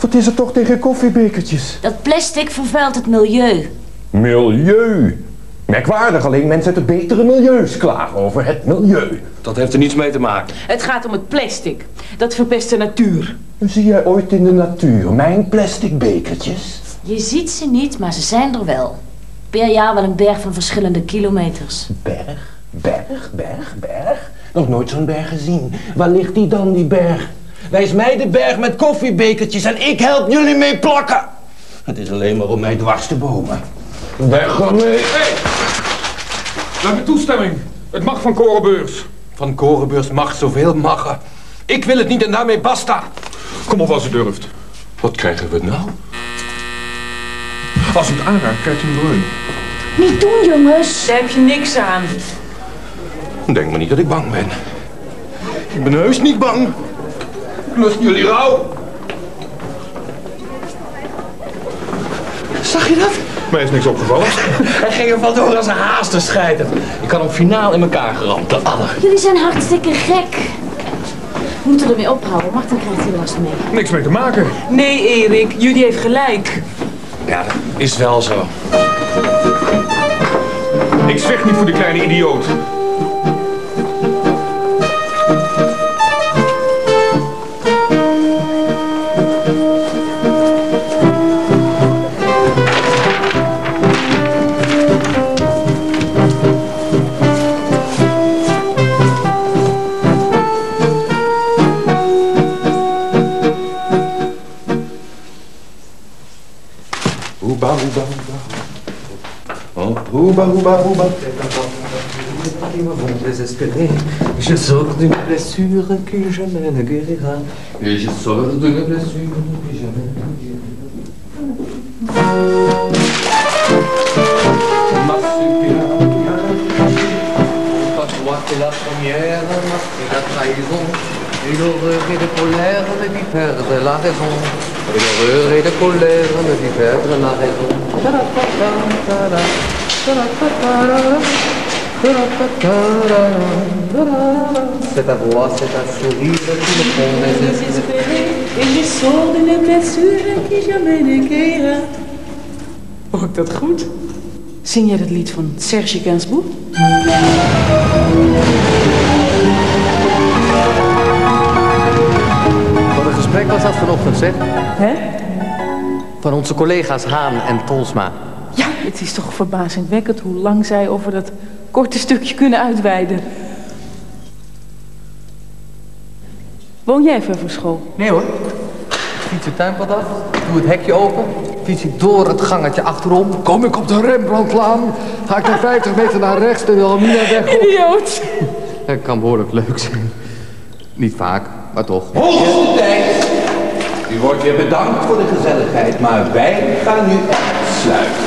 Wat is er toch tegen koffiebekertjes? Dat plastic vervuilt het milieu. Milieu. Merkwaardig, alleen mensen uit de betere milieus klagen over het milieu. Dat heeft er niets mee te maken. Het gaat om het plastic. Dat verpest de natuur. Zie jij ooit in de natuur mijn plastic bekertjes? Je ziet ze niet, maar ze zijn er wel. Per jaar wel een berg van verschillende kilometers. Berg, berg, berg, berg. Nog nooit zo'n berg gezien. Waar ligt die dan, die berg? Wijs mij de berg met koffiebekertjes en ik help jullie mee plakken. Het is alleen maar om mij dwars te bomen. Weg ermee. We hebben toestemming. Het mag van Korenbeurs. Van Korenbeurs mag zoveel maggen. Ik wil het niet en daarmee basta. Kom op als u durft. Wat krijgen we nou? Als u het aanraakt, krijgt u een breun. Niet doen, jongens. Daar heb je niks aan. Denk maar niet dat ik bang ben. Ik ben heus niet bang. Ik lust jullie rouw. Zag je dat? Mij is niks opgevallen. Hij ging er vandoor als een haas te scheiden. Ik had hem finaal in elkaar geramd, de adder. Jullie zijn hartstikke gek. We moeten ermee ophouden, Martin krijgt hier last mee. Niks mee te maken. Nee, Erik, Judy heeft gelijk. Ja, dat is wel zo. Ik zeg niet voor die kleine idioot. Hoeba, hoeba, hoeba. Oh, hoeba, hoeba, hoeba. qui me font désespérer. Je sors d'une blessure qui jamais ne guérira. Et je sors d'une blessure qui jamais ne guérira. Toi, c'est la première, c'est la trahison. Et l'horreur et de colère me fit perdre la raison. Et l'horreur et de colère me fit perdre la raison. C'est ta voix, c'est ta sourire qui me font désespérer. Et je sors d'une blessure qui jamais ne guérira. Hoor ik dat goed? Zing jij dat lied van Serge Gainsbourg? Wat een gesprek was dat vanochtend, zeg. Hè? Van onze collega's Haan en Tolsma. Het is toch verbazingwekkend hoe lang zij over dat korte stukje kunnen uitweiden. Woon jij ver van school? Nee hoor. Ik fiets het tuinpad af, doe het hekje open, fiets ik door het gangetje achterom. Kom ik op de Rembrandtlaan, ga ik dan 50 meter naar rechts de Wilhelminaweg op. Idioot! Het kan behoorlijk leuk zijn. Niet vaak, maar toch. Hoogste tijd. U wordt weer bedankt voor de gezelligheid, maar wij gaan nu echt sluiten.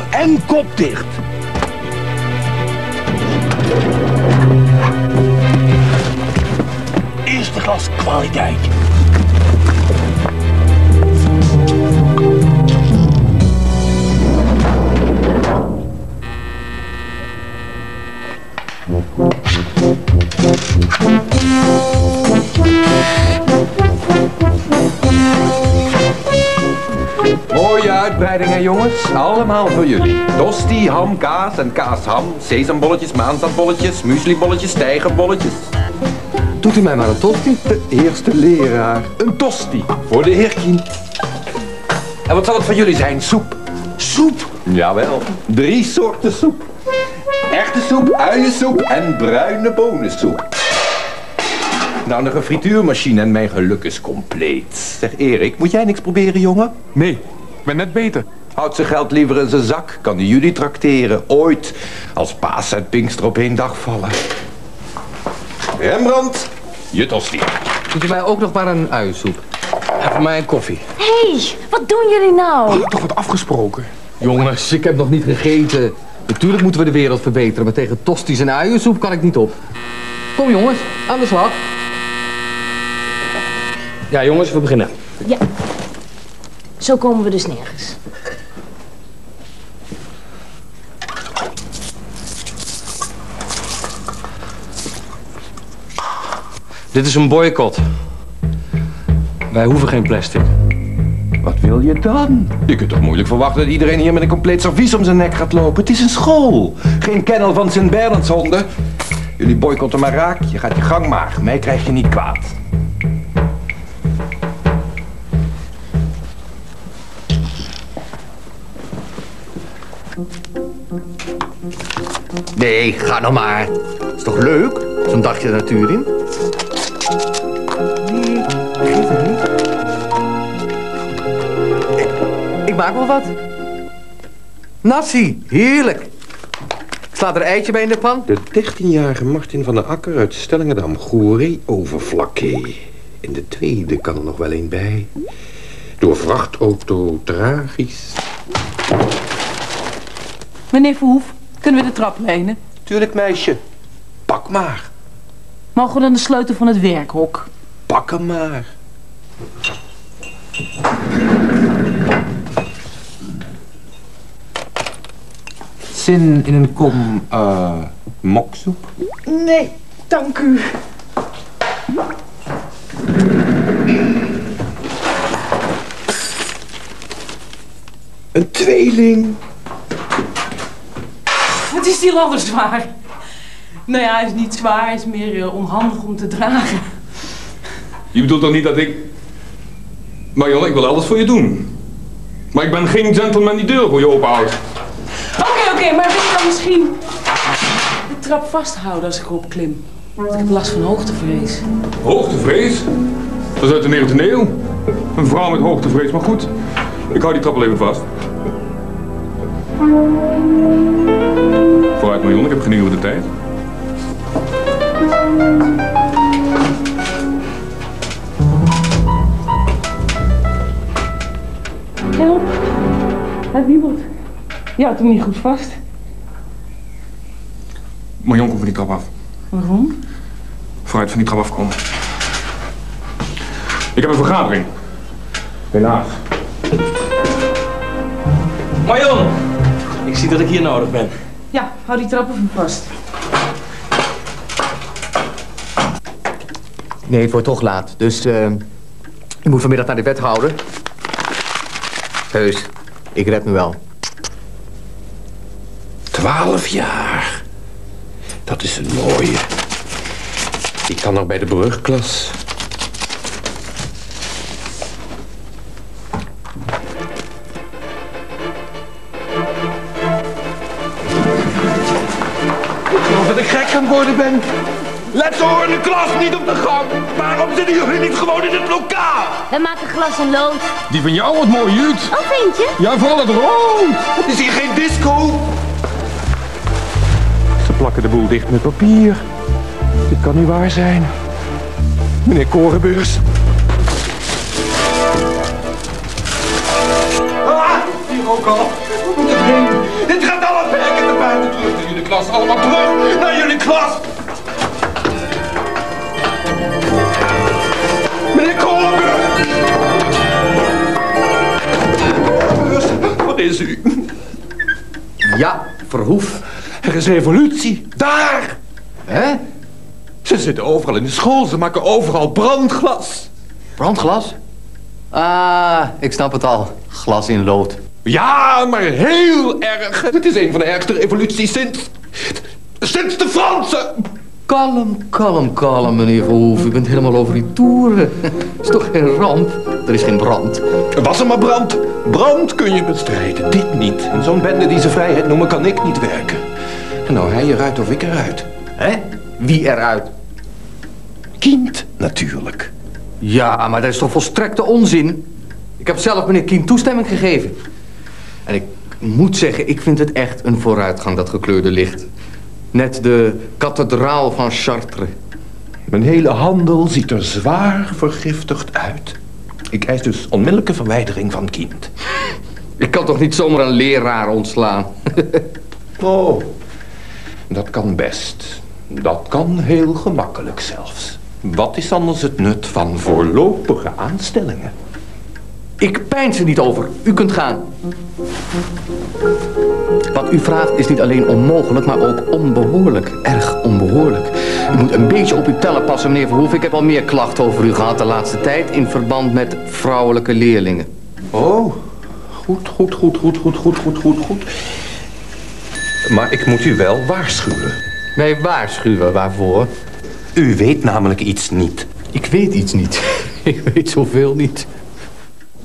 En kopdicht. Eerste klas kwaliteit. Allemaal voor jullie. Tosti, ham, kaas en kaasham. Sesambolletjes, maanzandbolletjes, mueslibolletjes, tijgerbolletjes. Doet u mij maar een tosti? De eerste leraar. Een tosti. Voor de heer Kien. En wat zal het voor jullie zijn? Soep. Soep? Jawel. Drie soorten soep. Echte soep, uiensoep en bruine bonensoep. Nou, nog een frituurmachine en mijn geluk is compleet. Zeg Erik, moet jij niks proberen, jongen? Nee, ik ben net beter. Houdt zijn geld liever in zijn zak. Kan hij jullie trakteren. Ooit. Als Paas en Pinkster op één dag vallen. Rembrandt, je tosti. Doet u mij ook nog maar een uiensoep. En voor mij een koffie. Hé, hey, wat doen jullie nou? Toch wat afgesproken. Jongens, ik heb nog niet gegeten. Natuurlijk moeten we de wereld verbeteren, maar tegen tosties en uiensoep kan ik niet op. Kom jongens, aan de slag. Ja, jongens, we beginnen. Ja. Zo komen we dus nergens. Dit is een boycott. Wij hoeven geen plastic. Wat wil je dan? Je kunt toch moeilijk verwachten dat iedereen hier met een compleet servies om zijn nek gaat lopen. Het is een school. Geen kennel van Sint Bernards honden. Jullie boycotten maar raak. Je gaat je gang maar. Mij krijg je niet kwaad. Nee, ga nou maar. Is toch leuk? Zo'n dagje de natuur in. Ik maak wel wat. Nasi, heerlijk. Ik sla er een eitje bij in de pan. De 13-jarige Martin van der Akker uit Stellingedam. Goeree overflakke. In de tweede kan er nog wel een bij. Door vrachtauto tragisch. Meneer Verhoef, kunnen we de trap lenen? Tuurlijk, meisje. Pak maar. Mogen we dan de sleutel van het werkhok? Pak hem maar. Zin in een kom eh moksoep? Nee, dank u. Een tweeling. Wat is die ladder zwaar? Nou ja, hij is niet zwaar, hij is meer eh, onhandig om te dragen. Je bedoelt toch niet dat ik... Marion, ik wil alles voor je doen. Maar ik ben geen gentleman die deur voor je openhoudt. Oké, oké, maar je dan misschien de trap vasthouden als ik erop klim? Want ik heb last van hoogtevrees. Hoogtevrees? Dat is uit de 19e eeuw. Een vrouw met hoogtevrees, maar goed. Ik hou die trap al even vast. Vooruit Marion, ik heb geen de tijd. Je houdt hem niet goed vast. Marion komt van die trap af. Waarom? Vooruit van die trap afkomen. Ik heb een vergadering. Helaas. Marion, ik zie dat ik hier nodig ben. Ja, hou die trap even vast. Nee, het wordt toch laat. Dus eh ik moet vanmiddag naar de wethouder. Heus, ik red me wel. Twaalf jaar. Dat is een mooie. Die kan nog bij de brugklas. Ik geloof dat ik gek aan het worden ben. Let zo in de klas, niet op de gang. Waarom zitten jullie niet gewoon in het lokaal? We maken glas en lood. Die van jou wordt mooi, Jut. Oh, vind je? Ja, vooral het rood. Het is hier geen disco. Plakken de boel dicht met papier. Dit kan niet waar zijn. Meneer Korenbeurs. Ah, hier ook al. We moeten heen. Dit gaat allemaal werken naar buiten. Terug naar jullie klas. Allemaal terug naar jullie klas. Meneer Korenbeurs. Korenbeurs, Wat is u? Ja, Verhoef. Er is revolutie. Daar! Hè? Ze zitten overal in de school. Ze maken overal brandglas. Brandglas? Ah, ik snap het al. Glas in lood. Ja, maar heel erg. Het is een van de ergste revoluties sinds... Sinds de Fransen. Kalm, kalm, kalm, meneer Verhoef. U bent helemaal over die toeren. is toch geen ramp? Er is geen brand. Was er maar brand. Brand kun je bestrijden. Dit niet. In zo'n bende die ze vrijheid noemen kan ik niet werken. En nou hij eruit of ik eruit. Hè? Wie eruit? Kind, natuurlijk. Ja, maar dat is toch volstrekte onzin? Ik heb zelf meneer Kien toestemming gegeven. En ik moet zeggen, ik vind het echt een vooruitgang, dat gekleurde licht. Net de kathedraal van Chartres. Mijn hele handel ziet er zwaar vergiftigd uit. Ik eis dus onmiddellijke verwijdering van kind. Ik kan toch niet zomaar een leraar ontslaan? Oh, dat kan best. Dat kan heel gemakkelijk zelfs. Wat is anders het nut van voorlopige aanstellingen? Ik pijns er niet over. U kunt gaan. Wat u vraagt is niet alleen onmogelijk, maar ook onbehoorlijk. Erg onbehoorlijk. U moet een beetje op uw tellen passen, meneer Verhoef. Ik heb al meer klachten over u gehad de laatste tijd... in verband met vrouwelijke leerlingen. Oh, goed, goed, goed, goed, goed, goed, goed, goed, goed. Maar ik moet u wel waarschuwen. Nee, waarschuwen, waarvoor? U weet namelijk iets niet. Ik weet iets niet. Ik weet zoveel niet.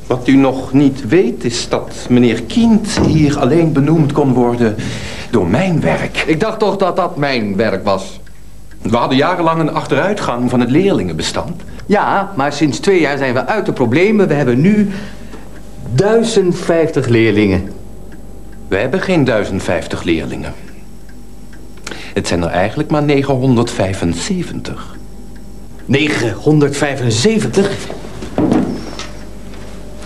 Wat u nog niet weet is dat meneer Kind hier alleen benoemd kon worden door mijn werk. Ik dacht toch dat dat mijn werk was. We hadden jarenlang een achteruitgang van het leerlingenbestand. Ja, maar sinds twee jaar zijn we uit de problemen. We hebben nu 1050 leerlingen. We hebben geen 1050 leerlingen. Het zijn er eigenlijk maar 975. 975?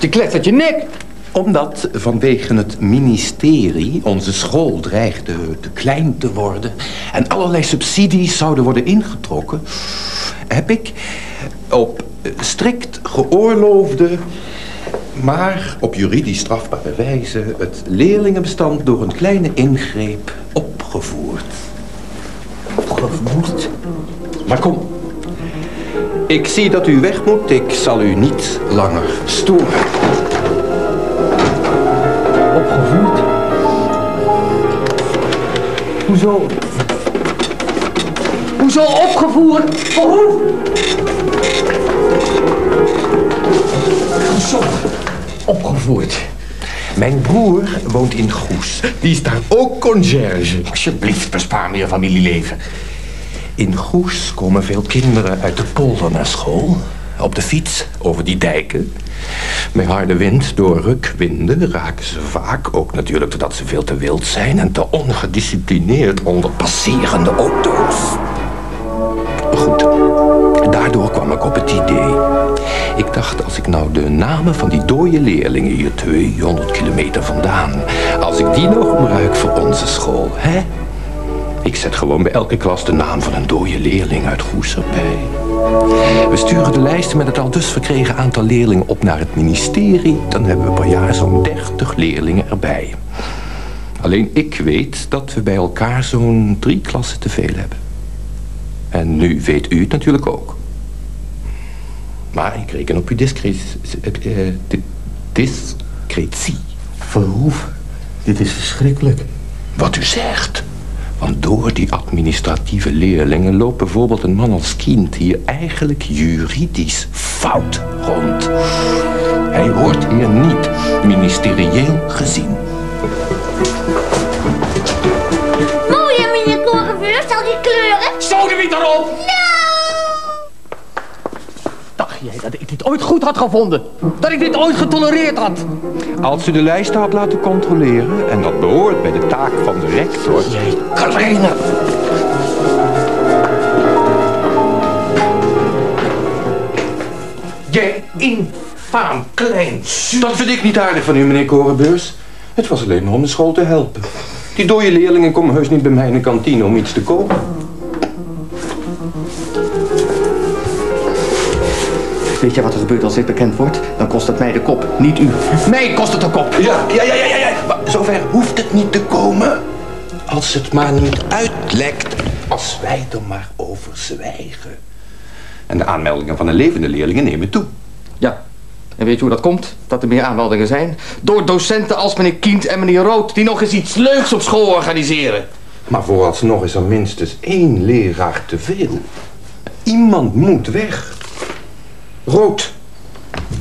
Je klettert je nek. Omdat vanwege het ministerie onze school dreigde te klein te worden... en allerlei subsidies zouden worden ingetrokken... heb ik op strikt geoorloofde, maar op juridisch strafbare wijze... het leerlingenbestand door een kleine ingreep opgevoerd. Opgevoerd? Maar kom, ik zie dat u weg moet. Ik zal u niet langer storen. Opgevoerd? Hoezo? Hoezo opgevoerd? Voor hoe? Hoezo opgevoerd? Mijn broer woont in Goes. Die is daar ook conciërge. Alsjeblieft, bespaar me je familieleven. In Goes komen veel kinderen uit de polder naar school. Op de fiets, over die dijken. Bij harde wind, door rukwinden, raken ze vaak... ook natuurlijk doordat ze veel te wild zijn... en te ongedisciplineerd onder passerende auto's. Goed, daardoor kwam ik op het idee. Ik dacht, als ik nou de namen van die dode leerlingen hier 200 kilometer vandaan... als ik die nou gebruik voor onze school, hè? Ik zet gewoon bij elke klas de naam van een dode leerling uit Goes erbij. We sturen de lijsten met het al dus verkregen aantal leerlingen op naar het ministerie. Dan hebben we per jaar zo'n 30 leerlingen erbij. Alleen ik weet dat we bij elkaar zo'n drie klassen te veel hebben. En nu weet u het natuurlijk ook. Maar ik reken op uw discretie. eh, eh. Verhoef, dit is verschrikkelijk. Wat u zegt. Want door die administratieve leerlingen loopt bijvoorbeeld een man als kind hier eigenlijk juridisch fout rond. Hij hoort hier niet ministerieel gezien. Mooi hè, meneer Korenvuurst, al die kleuren. Zo de wie erop! Dacht jij dat ik dit ooit goed had gevonden? Dat ik dit ooit getolereerd had? Als u de lijsten had laten controleren, en dat behoort bij de taak van de rector... Jij kleine... Jij infaam klein... Dat vind ik niet aardig van u, meneer Korenbeurs. Het was alleen om de school te helpen. Die dode leerlingen komen heus niet bij mij in de kantine om iets te kopen. Weet je wat er gebeurt als dit bekend wordt? Dan kost het mij de kop, niet u. Mij kost het de kop. Ja, ja, ja, ja, ja. Maar zover hoeft het niet te komen. Als het maar niet uitlekt. Als wij er maar over zwijgen. En de aanmeldingen van de levende leerlingen nemen toe. Ja. En weet je hoe dat komt? Dat er meer aanmeldingen zijn? Door docenten als meneer Kient en meneer Rood... die nog eens iets leuks op school organiseren. Maar vooralsnog is er minstens één leraar te veel. Iemand moet weg. Rood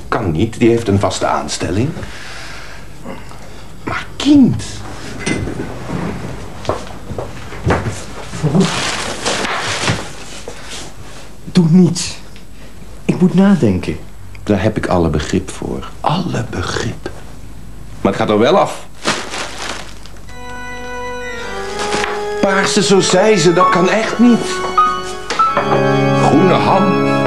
kan niet, die heeft een vaste aanstelling. Maar kind. Doe niets. Ik moet nadenken. Daar heb ik alle begrip voor. Alle begrip. Maar het gaat er wel af. Paarse zo zei ze, dat kan echt niet. Groene ham.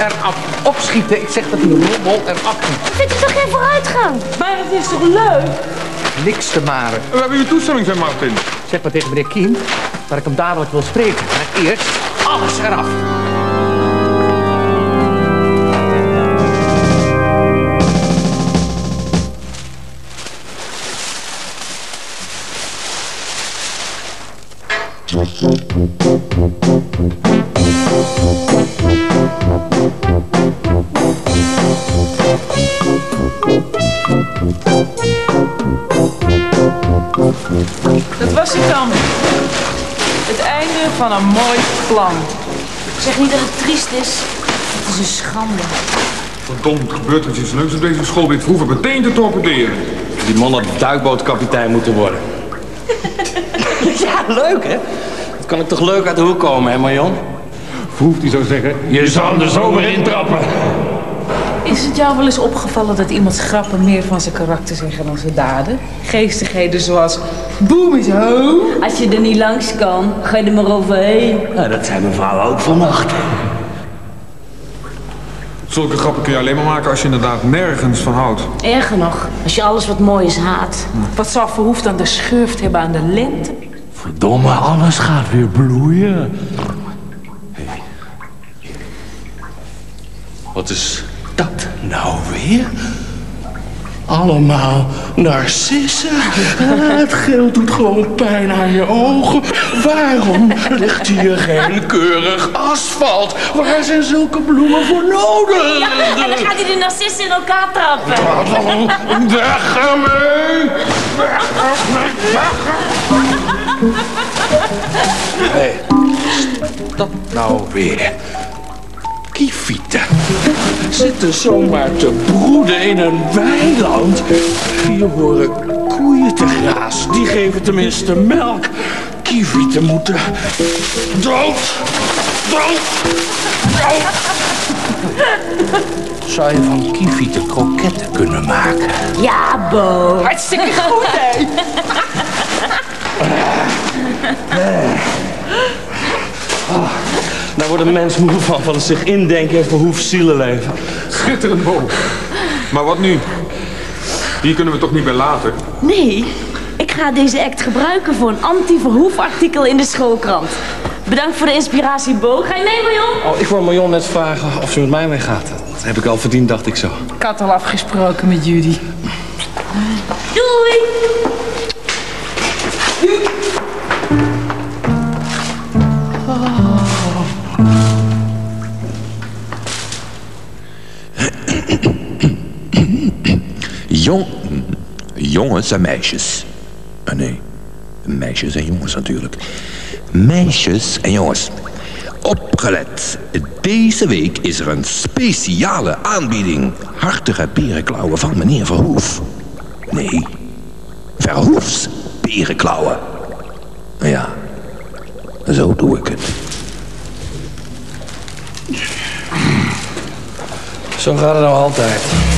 Eraf. Opschieten. Ik zeg dat die rommel eraf moet. Dit is toch geen vooruitgang? Maar het is toch leuk? Niks te maren. We hebben uw toestemming van Martin. Zeg maar tegen meneer Kien dat ik hem dadelijk wil spreken. Maar eerst alles eraf. Dat was het dan. Het einde van een mooi plan. Zeg niet dat het triest is. Het is een schande. Verdomd, gebeurt er iets leuks op deze school. Dit vroeger meteen te torpederen. Die man had duikbootkapitein moeten worden. ja, leuk hè? Dat kan ik toch leuk uit de hoek komen, hè Marion? Vroeg die zou zeggen, je zou hem er zomaar in trappen. Is het jou wel eens opgevallen dat iemands grappen meer van zijn karakter zeggen dan zijn daden? Geestigheden zoals boem is ho. Als je er niet langs kan, ga je er maar overheen. Ja, dat zijn mijn vrouw ook vannacht. Zulke grappen kun je alleen maar maken als je inderdaad nergens van houdt. Erger nog, als je alles wat mooi is haat. Wat zal Verhoef dan de schurft hebben aan de lente? Verdomme, alles gaat weer bloeien. Wat is dat nou weer? allemaal narcissen. Ah, Het geel doet gewoon pijn aan je ogen. Waarom ligt hier geen keurig asfalt? Waar zijn zulke bloemen voor nodig? Ja, en dan gaat hij de narcissen in elkaar trappen. Weg ermee! Hé, hey, dat nou weer? Kievieten zitten zomaar te broeden in een weiland. Hier horen koeien te grazen. Die geven tenminste melk. Kievieten moeten dood, dood, dood. Zou je van kievieten kroketten kunnen maken? Ja, Bo. Hartstikke goed, hè? Ah, daar wordt een mens moe van, van het zich indenken in verhoefd zielenleven. Schitterend, Bo. Maar wat nu? Hier kunnen we toch niet bij laten? Nee, ik ga deze act gebruiken voor een anti-verhoefartikel in de schoolkrant. Bedankt voor de inspiratie, Bo. Ga je mee, Marjon? Oh, ik wou Marion net vragen of ze met mij meegaat. Dat heb ik al verdiend, dacht ik zo. Ik had al afgesproken met Judy. Doei! Jong, jongens en meisjes. Ah, nee, meisjes en jongens natuurlijk. Meisjes en jongens. Opgelet. Deze week is er een speciale aanbieding. Hartige perenklauwen van meneer Verhoef. Nee, Verhoefs perenklauwen. Ja, zo doe ik het. Zo gaat het nou altijd.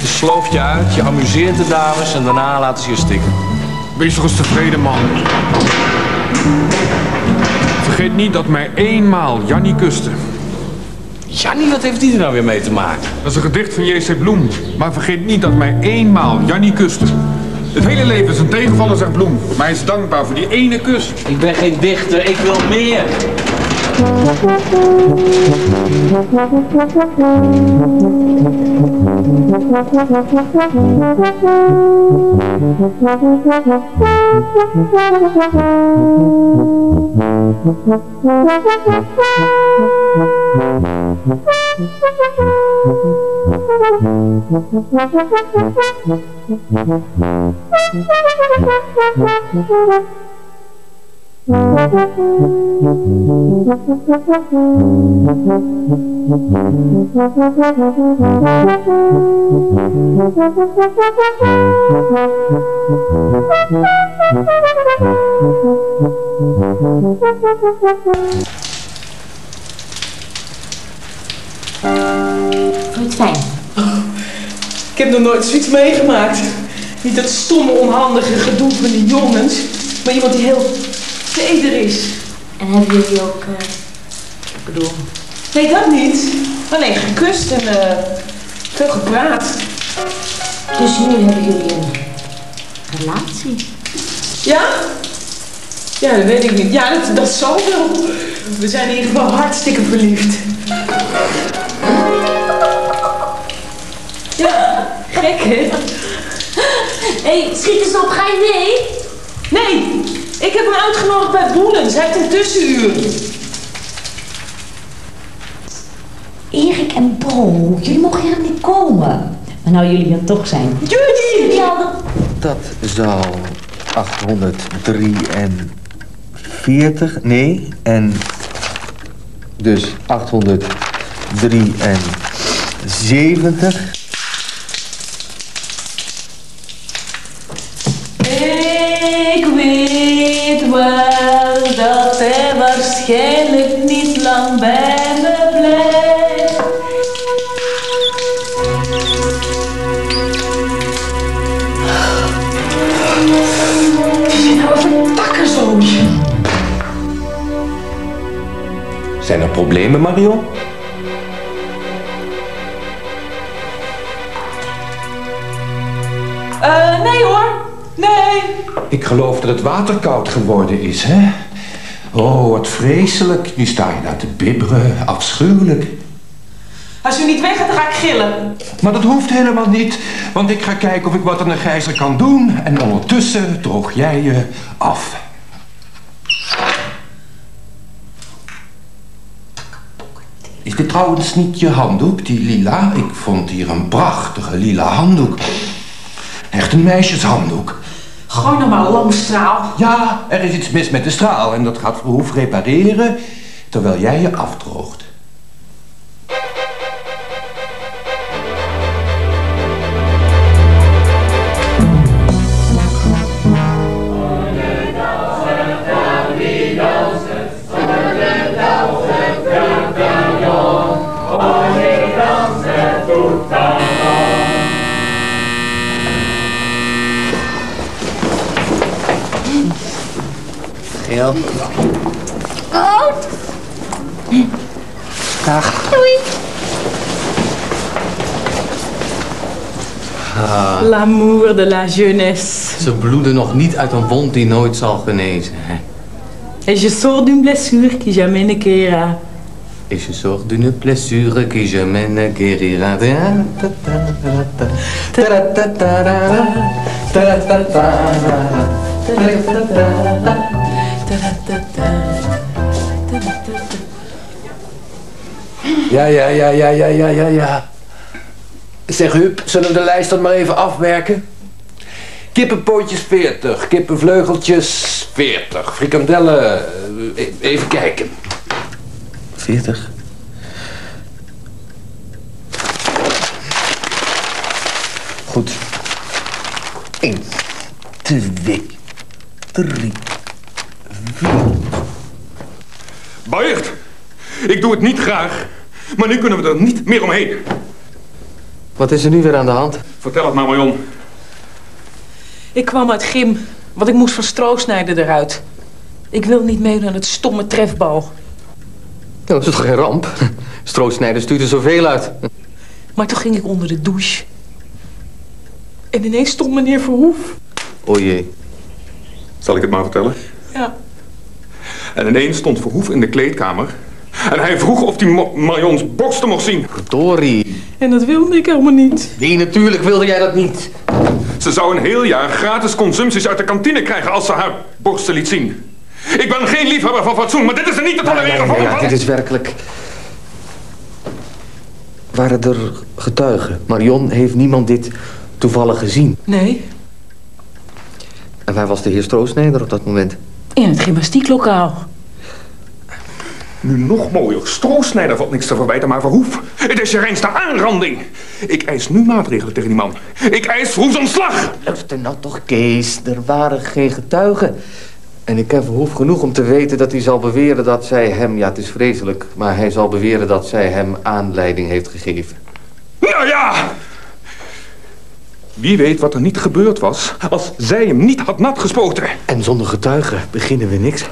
Je slooft je uit, je amuseert de dames en daarna laten ze je stikken. Wees toch eens tevreden, man. Vergeet niet dat mij eenmaal Jannie kuste. Jannie, wat heeft die er nou weer mee te maken? Dat is een gedicht van J.C. Bloem. Maar vergeet niet dat mij eenmaal Jannie kuste. Het hele leven is een tegenvaller, zegt Bloem. Maar hij is dankbaar voor die ene kus. Ik ben geen dichter, ik wil meer. Je het fijn? Ik heb nog nooit zoiets meegemaakt. Niet dat stomme, onhandige gedoe van die jongens, maar iemand die heel teder is. En hebben jullie ook, eh, ik bedoel, Nee, dat niet. Alleen gekust en eh, veel gepraat. dus nu hebben jullie een relatie? Ja? Ja, dat weet ik niet. Ja, dat, dat zal wel. We zijn in ieder geval hartstikke verliefd. Ja, gek hè? Hé, hey, schiet eens op, ga je mee? Nee, ik heb hem uitgenodigd bij Boelens. Hij heeft een tussenuur. Erik en Bo, jullie mogen hier niet komen. Maar nou jullie er toch zijn. Jullie! Ja, dat... Dat zou 843, nee, en dus 873. Ik weet wel dat hij waarschijnlijk niet lang bij me blijft. Problemen, Marion? Eh, nee hoor. Nee. Ik geloof dat het water koud geworden is, hè? Oh, wat vreselijk. Nu sta je daar te bibberen. Afschuwelijk. Als u niet weggaat, dan ga ik gillen. Maar dat hoeft helemaal niet, want ik ga kijken of ik wat aan de gijzer kan doen. En ondertussen droog jij je af. Is dit trouwens niet je handdoek, die lila? Ik vond hier een prachtige lila handdoek. Echt een meisjeshanddoek. Gooi nou maar lamstraal. Ja, er is iets mis met de straal en dat gaat Verhoef repareren terwijl jij je afdroogt. Ah, L'amour de la jeunesse. ze bloeden nog niet uit een wond die nooit zal genezen. Hè? Et je sors d'une blessure qui jamais ne guérira. Et je sors d'une blessure qui jamais ne guérira. Ja, ja, ja, ja, ja, ja, ja, ja. Zeg Huub, zullen we de lijst dan maar even afwerken? Kippenpootjes 40, kippenvleugeltjes 40, frikandellen, eh, even kijken. 40. Goed. 1, 2, 3, Beiert, ik doe het niet graag, maar nu kunnen we er niet meer omheen. Wat is er nu weer aan de hand? Vertel het maar, Marion. Ik kwam uit gym, want ik moest van stroosnijden eruit. Ik wil niet mee naar het stomme trefbal. Dat is toch geen ramp? Stroosnijden stuurt er zoveel uit. Maar toen ging ik onder de douche. En ineens stond meneer Verhoef. O jee. Zal ik het maar vertellen? Ja. En ineens stond Verhoef in de kleedkamer. En hij vroeg of hij Marions borsten mocht zien. Verdorie. En dat wilde ik helemaal niet. Nee, natuurlijk wilde jij dat niet. Ze zou een heel jaar gratis consumpties uit de kantine krijgen als ze haar borsten liet zien. Ik ben geen liefhebber van fatsoen, maar dit is er niet te tolereren. Nee, van- ja, dit is werkelijk... Waren er getuigen? Marion heeft niemand dit toevallig gezien. Nee, En waar was de heer Stroosnijder op dat moment? in het gymnastieklokaal. Nu nog mooier. Stroosnijder valt niks te verwijten, maar Verhoef. Het is je reinste aanranding. Ik eis nu maatregelen tegen die man. Ik eis Verhoefs ontslag. Luister nou toch, Kees. Er waren geen getuigen. En ik ken Verhoef genoeg om te weten dat hij zal beweren dat zij hem... Ja, het is vreselijk, maar hij zal beweren dat zij hem aanleiding heeft gegeven. Nou ja! Wie weet wat er niet gebeurd was als zij hem niet had natgespoten. En zonder getuigen beginnen we niks.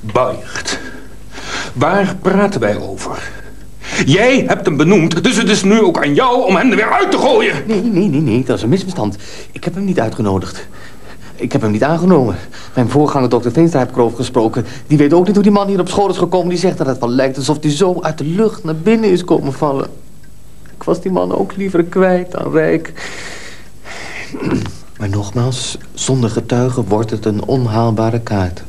Buigt. Waar praten wij over? Jij hebt hem benoemd, dus het is nu ook aan jou om hem er weer uit te gooien. Nee, nee, nee, nee, dat is een misverstand. Ik heb hem niet uitgenodigd. Ik heb hem niet aangenomen. Mijn voorganger, dokter Veenstra, heb ik erover gesproken. Die weet ook niet hoe die man hier op school is gekomen. Die zegt dat het wel lijkt alsof hij zo uit de lucht naar binnen is komen vallen. Ik was die man ook liever kwijt dan rijk. Maar nogmaals, zonder getuigen wordt het een onhaalbare kaart.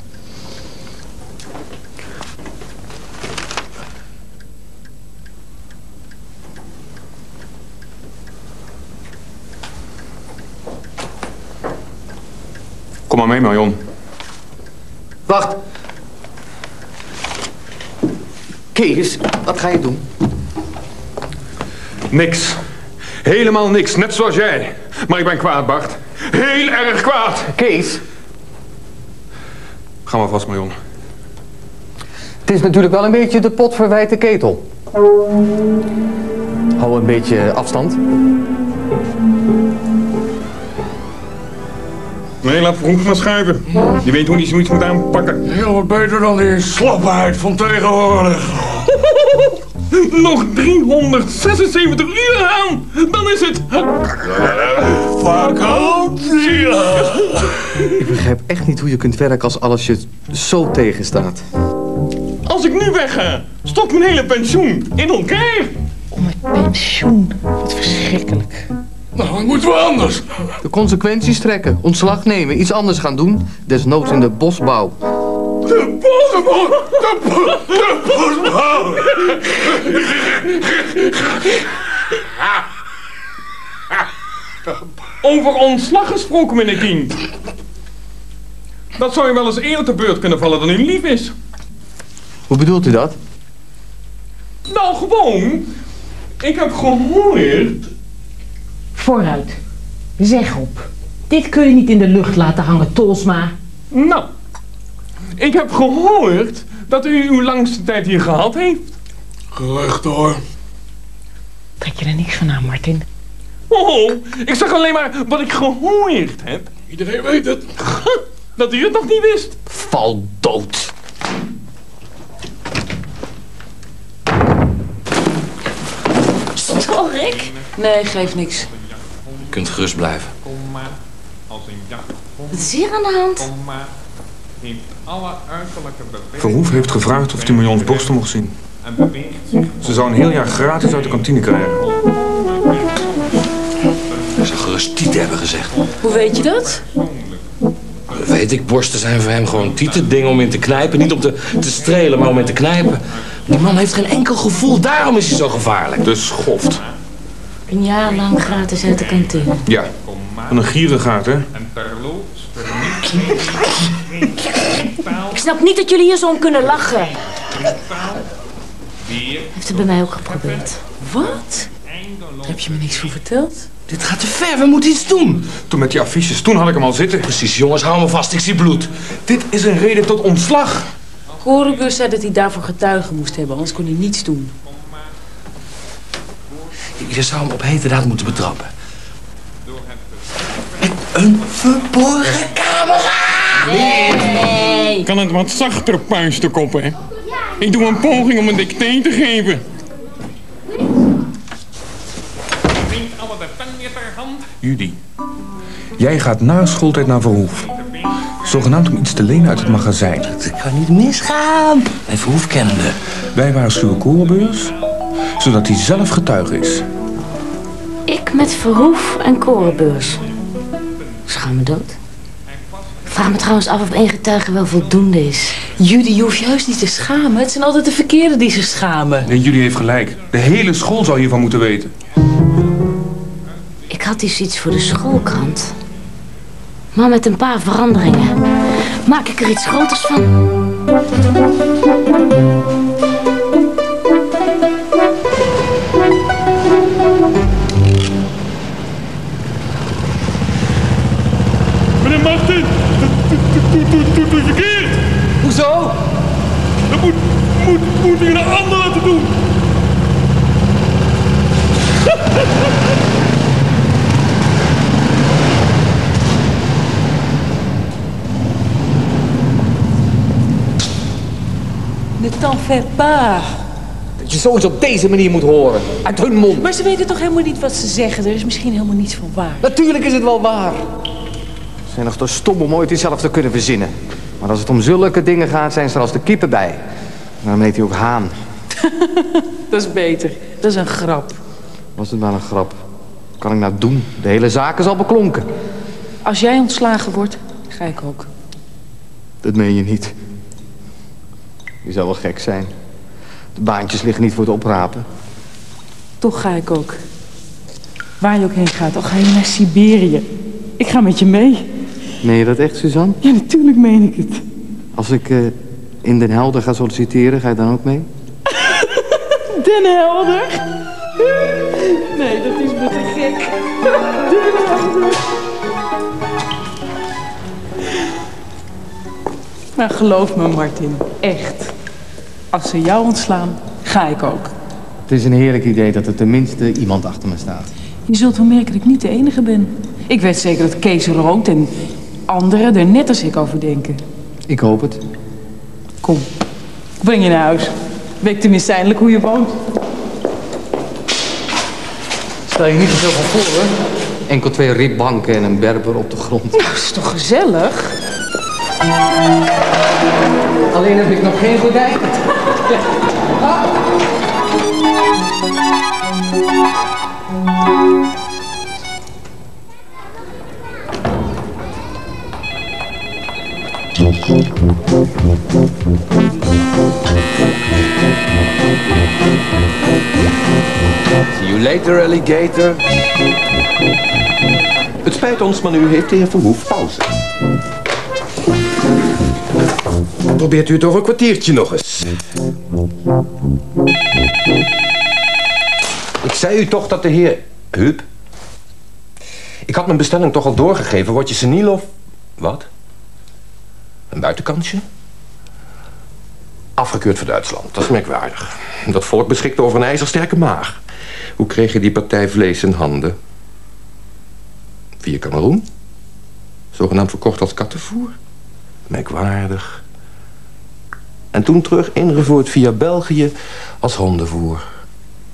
Kom maar mee, Marion. Wacht. Kees, wat ga je doen? Niks. Helemaal niks, net zoals jij. Maar ik ben kwaad, Bart. Heel erg kwaad. Kees? Ga maar vast, Marion. Het is natuurlijk wel een beetje de pot verwijt de ketel. Hou een beetje afstand. Nee, laat Verhoef maar schuiven. Die weet hoe hij zoiets moet aanpakken. Heel wat beter dan die slapheid van tegenwoordig. Nog 376 uur aan. Dan is het... Vakantie. Ik begrijp echt niet hoe je kunt werken als alles je zo tegenstaat. Als ik nu wegga, stort mijn hele pensioen in elkaar. Pensioen. Wat verschrikkelijk. Nou, dan moeten we anders. De consequenties trekken, ontslag nemen, iets anders gaan doen. Desnoods in de bosbouw. De bosbouw! De, bo de bosbouw! Over ontslag gesproken, meneer kind. Dat zou je wel eens eerder te beurt kunnen vallen dan u lief is. Hoe bedoelt u dat? Nou, gewoon. Ik heb gehoord... Vooruit. Zeg op. Dit kun je niet in de lucht laten hangen, Tolsma. Nou, ik heb gehoord dat u uw langste tijd hier gehad heeft. Gerecht hoor. Trek je er niks van aan, Martin? Oh, ik zeg alleen maar wat ik gehoord heb. Iedereen weet het. Dat u het nog niet wist. Val dood. Stork? Nee, geeft niks. Je kunt gerust blijven. Als een jacht. Wat is hier aan de hand? Heeft alle uiterlijke bewegingen Verhoef heeft gevraagd of hij mij ons borsten mocht zien. en beweegt zich. Ze zou een heel jaar gratis uit de kantine krijgen. Hij zou gerust tieten hebben gezegd. Hoe weet je dat? Weet ik, borsten zijn voor hem gewoon tieten. Dingen om in te knijpen. Niet om te, te strelen, maar om in te knijpen. Die man heeft geen enkel gevoel. Daarom is hij zo gevaarlijk. De schoft. Een jaar lang gratis uit de kantine. Ja, van een gierigaard, hè? En terloops Ik snap niet dat jullie hier zo om kunnen lachen. Heeft het bij mij ook geprobeerd. Wat? Daar heb je me niks van verteld? Dit gaat te ver, we moeten iets doen. Toen met die affiches, toen had ik hem al zitten. Precies, jongens, hou me vast, ik zie bloed. Dit is een reden tot ontslag. Korenbus zei dat hij daarvoor getuigen moest hebben, anders kon hij niets doen. Je zou hem op heterdaad moeten betrappen. Met een verborgen camera! Nee. kan het wat zachter puisten koppen, hè? Ik doe een poging om een dicté te geven. Judy, jij gaat na schooltijd naar Verhoef. Zogenaamd om iets te lenen uit het magazijn. Het kan niet misgaan. Mijn verhoef kennende. Wij waarschuwen Korenbeurs, zodat hij zelf getuige is. Ik met Verhoef en Korenbeurs. Schaam me dood. Vraag me trouwens af of één getuige wel voldoende is. Judy, je hoeft juist niet te schamen. Het zijn altijd de verkeerde die zich schamen. Nee, Judy heeft gelijk. De hele school zou hiervan moeten weten. Ik had dus iets voor de schoolkrant. Maar met een paar veranderingen maak ik er iets groters van. Martin, doet verkeerd. Hoezo? Dat moet, moet, moet u een ander laten doen. Ne t'en fais pas. Dat je zoiets op deze manier moet horen. Uit hun mond. Maar ze weten toch helemaal niet wat ze zeggen. Er is misschien helemaal niets van waar. Natuurlijk is het wel waar. Zijn nog te stom om ooit iets zelf te kunnen verzinnen. Maar als het om zulke dingen gaat, zijn ze er als de kippen bij. Daarom heet hij ook Haan. Dat is beter. Dat is een grap. Was het wel een grap? Wat kan ik nou doen? De hele zaak is al beklonken. Als jij ontslagen wordt, ga ik ook. Dat meen je niet. Je zou wel gek zijn. De baantjes liggen niet voor het oprapen. Toch ga ik ook. Waar je ook heen gaat, al ga je naar Siberië. Ik ga met je mee. Meen je dat echt, Suzanne? Ja, natuurlijk meen ik het. Als ik eh, in Den Helder ga solliciteren, ga je dan ook mee? Den Helder? Nee, dat is me te gek. Den Helder. Maar geloof me, Martin. Echt. Als ze jou ontslaan, ga ik ook. Het is een heerlijk idee dat er tenminste iemand achter me staat. Je zult wel merken dat ik niet de enige ben. Ik weet zeker dat Kees Rood en anderen er net als ik over denken. Ik hoop het. Kom, ik breng je naar huis. Weet tenminste eindelijk hoe je woont. Stel je niet te veel van voor, hoor. Enkel twee ribbanken en een berber op de grond. Nou, is toch gezellig? Alleen heb ik nog geen gordijn. later, alligator. Het spijt ons, maar nu heeft de heer Verhoef pauze. Probeert u het over een kwartiertje nog eens. Ik zei u toch dat de heer... Huub? Ik had mijn bestelling toch al doorgegeven. Word je seniel of... Wat? Een buitenkantje? Afgekeurd voor Duitsland. Dat is merkwaardig. Dat volk beschikt over een ijzersterke maag. Hoe kreeg je die partij vlees in handen? Via Cameroen? Zogenaamd verkocht als kattenvoer? Merkwaardig. En toen terug ingevoerd via België als hondenvoer.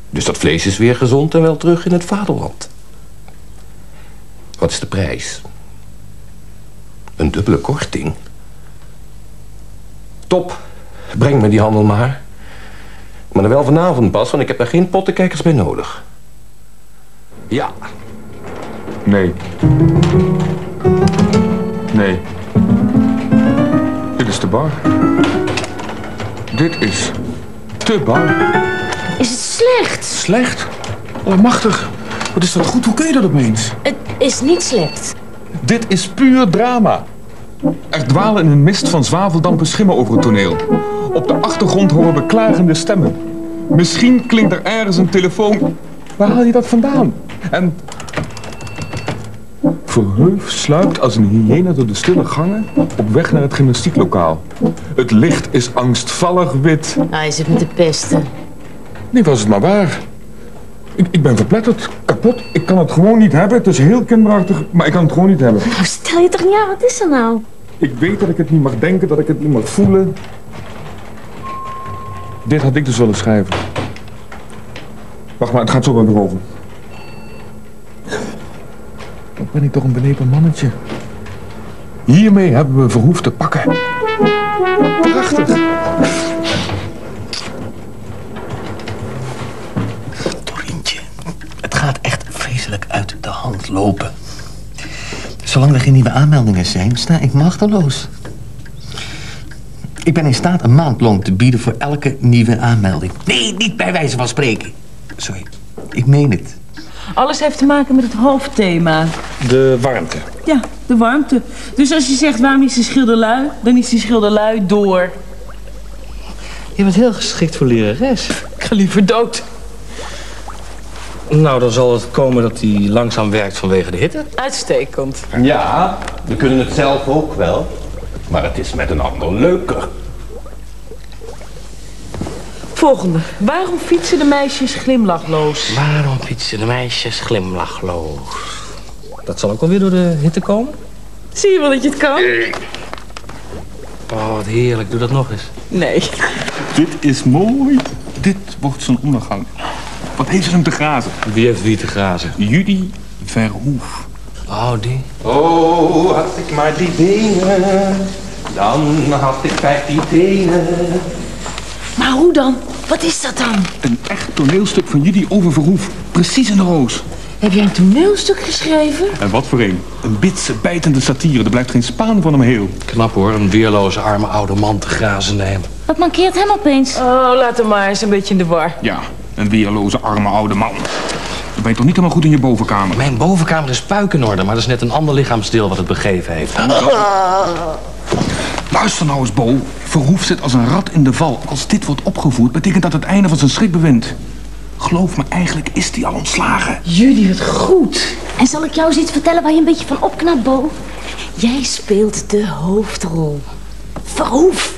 Dus dat vlees is weer gezond en wel terug in het vaderland. Wat is de prijs? Een dubbele korting. Top, breng me die handel maar. Maar dan wel vanavond pas, want ik heb er geen pottenkijkers bij nodig. Ja, Nee. Nee. Dit is te bar. Dit is te bar. Is het slecht? Slecht? Allemachtig. Wat is dat goed? Hoe kun je dat opeens? Het is niet slecht. Dit is puur drama. Er dwalen in een mist van zwaveldampen schimmen over het toneel. Op de achtergrond horen we klagende stemmen. Misschien klinkt er ergens een telefoon. Waar haal je dat vandaan? En Verheuf sluipt als een hyena door de stille gangen op weg naar het gymnastieklokaal. Het licht is angstvallig wit. Hij zit met de pesten. Nee, was het maar waar. Ik, ik ben verpletterd, kapot. Ik kan het gewoon niet hebben. Het is heel kinderachtig, maar ik kan het gewoon niet hebben. Nou, stel je toch niet aan, wat is er nou? Ik weet dat ik het niet mag denken, dat ik het niet mag voelen. Dit had ik dus willen schrijven. Wacht maar, het gaat zo bij me over. Wat ben ik toch een benepen mannetje. Hiermee hebben we Verhoef te pakken. Prachtig. Het gaat echt vreselijk uit de hand lopen. Zolang er geen nieuwe aanmeldingen zijn, sta ik machteloos. Ik ben in staat een maandloon te bieden voor elke nieuwe aanmelding. Nee, niet bij wijze van spreken. Sorry, ik meen het. Alles heeft te maken met het hoofdthema. De warmte. Ja, de warmte. Dus als je zegt waarom is die schilder lui, dan is die schilder lui door. Je bent heel geschikt voor lerares. Ik ga liever dood. Nou, dan zal het komen dat hij langzaam werkt vanwege de hitte. Uitstekend. Ja, we kunnen het zelf ook wel. Maar het is met een ander leuker. Volgende. Waarom fietsen de meisjes glimlachloos? Waarom fietsen de meisjes glimlachloos? Dat zal ook alweer door de hitte komen? Zie je wel dat je het kan? Oh, wat heerlijk. Doe dat nog eens. Nee. Dit is mooi. Dit wordt zijn ondergang. Wat heeft ze hem te grazen? Wie heeft wie te grazen? Judy Verhoef. Oh, die. Oh, had ik maar drie benen, dan had ik vijftien tenen. Maar hoe dan? Wat is dat dan? Een echt toneelstuk van Judy over Verhoef. Precies in de roos. Heb jij een toneelstuk geschreven? En wat voor een? Een bitse, bijtende satire. Er blijft geen spaan van hem heel. Knap hoor, een weerloze arme oude man te grazen nemen. Wat mankeert hem opeens? Oh, laat hem maar. Is een beetje in de war. Ja, een weerloze, arme oude man. Dan ben je toch niet helemaal goed in je bovenkamer? Mijn bovenkamer is puikenorde, maar dat is net een ander lichaamsdeel wat het begeven heeft. Luister nou eens, Bo. Verhoef zit als een rat in de val. Als dit wordt opgevoerd, betekent dat het einde van zijn schrikbewind. Geloof me, eigenlijk is hij al ontslagen. Judy, het goed. En zal ik jou eens iets vertellen waar je een beetje van opknapt, Bo? Jij speelt de hoofdrol. Verhoef.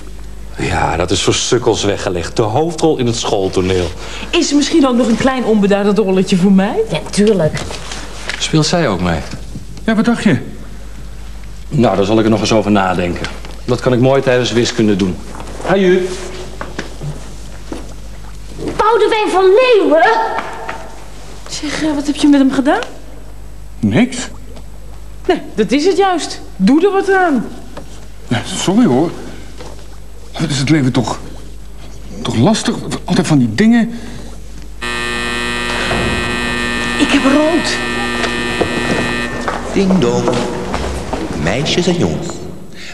Ja, dat is voor sukkels weggelegd. De hoofdrol in het schooltoneel. Is er misschien ook nog een klein onbeduidend rolletje voor mij? Ja, tuurlijk. Speelt zij ook mee? Ja, wat dacht je? Nou, daar zal ik er nog eens over nadenken. Dat kan ik mooi tijdens wiskunde doen. Aju. Boudewijn van Leeuwen? Zeg, eh, wat heb je met hem gedaan? Niks. Nee, dat is het juist. Doe er wat aan. Ja, sorry hoor. Wat is het leven toch... toch lastig? Altijd van die dingen. Ik heb rood. Ding dong. Meisjes en jongens.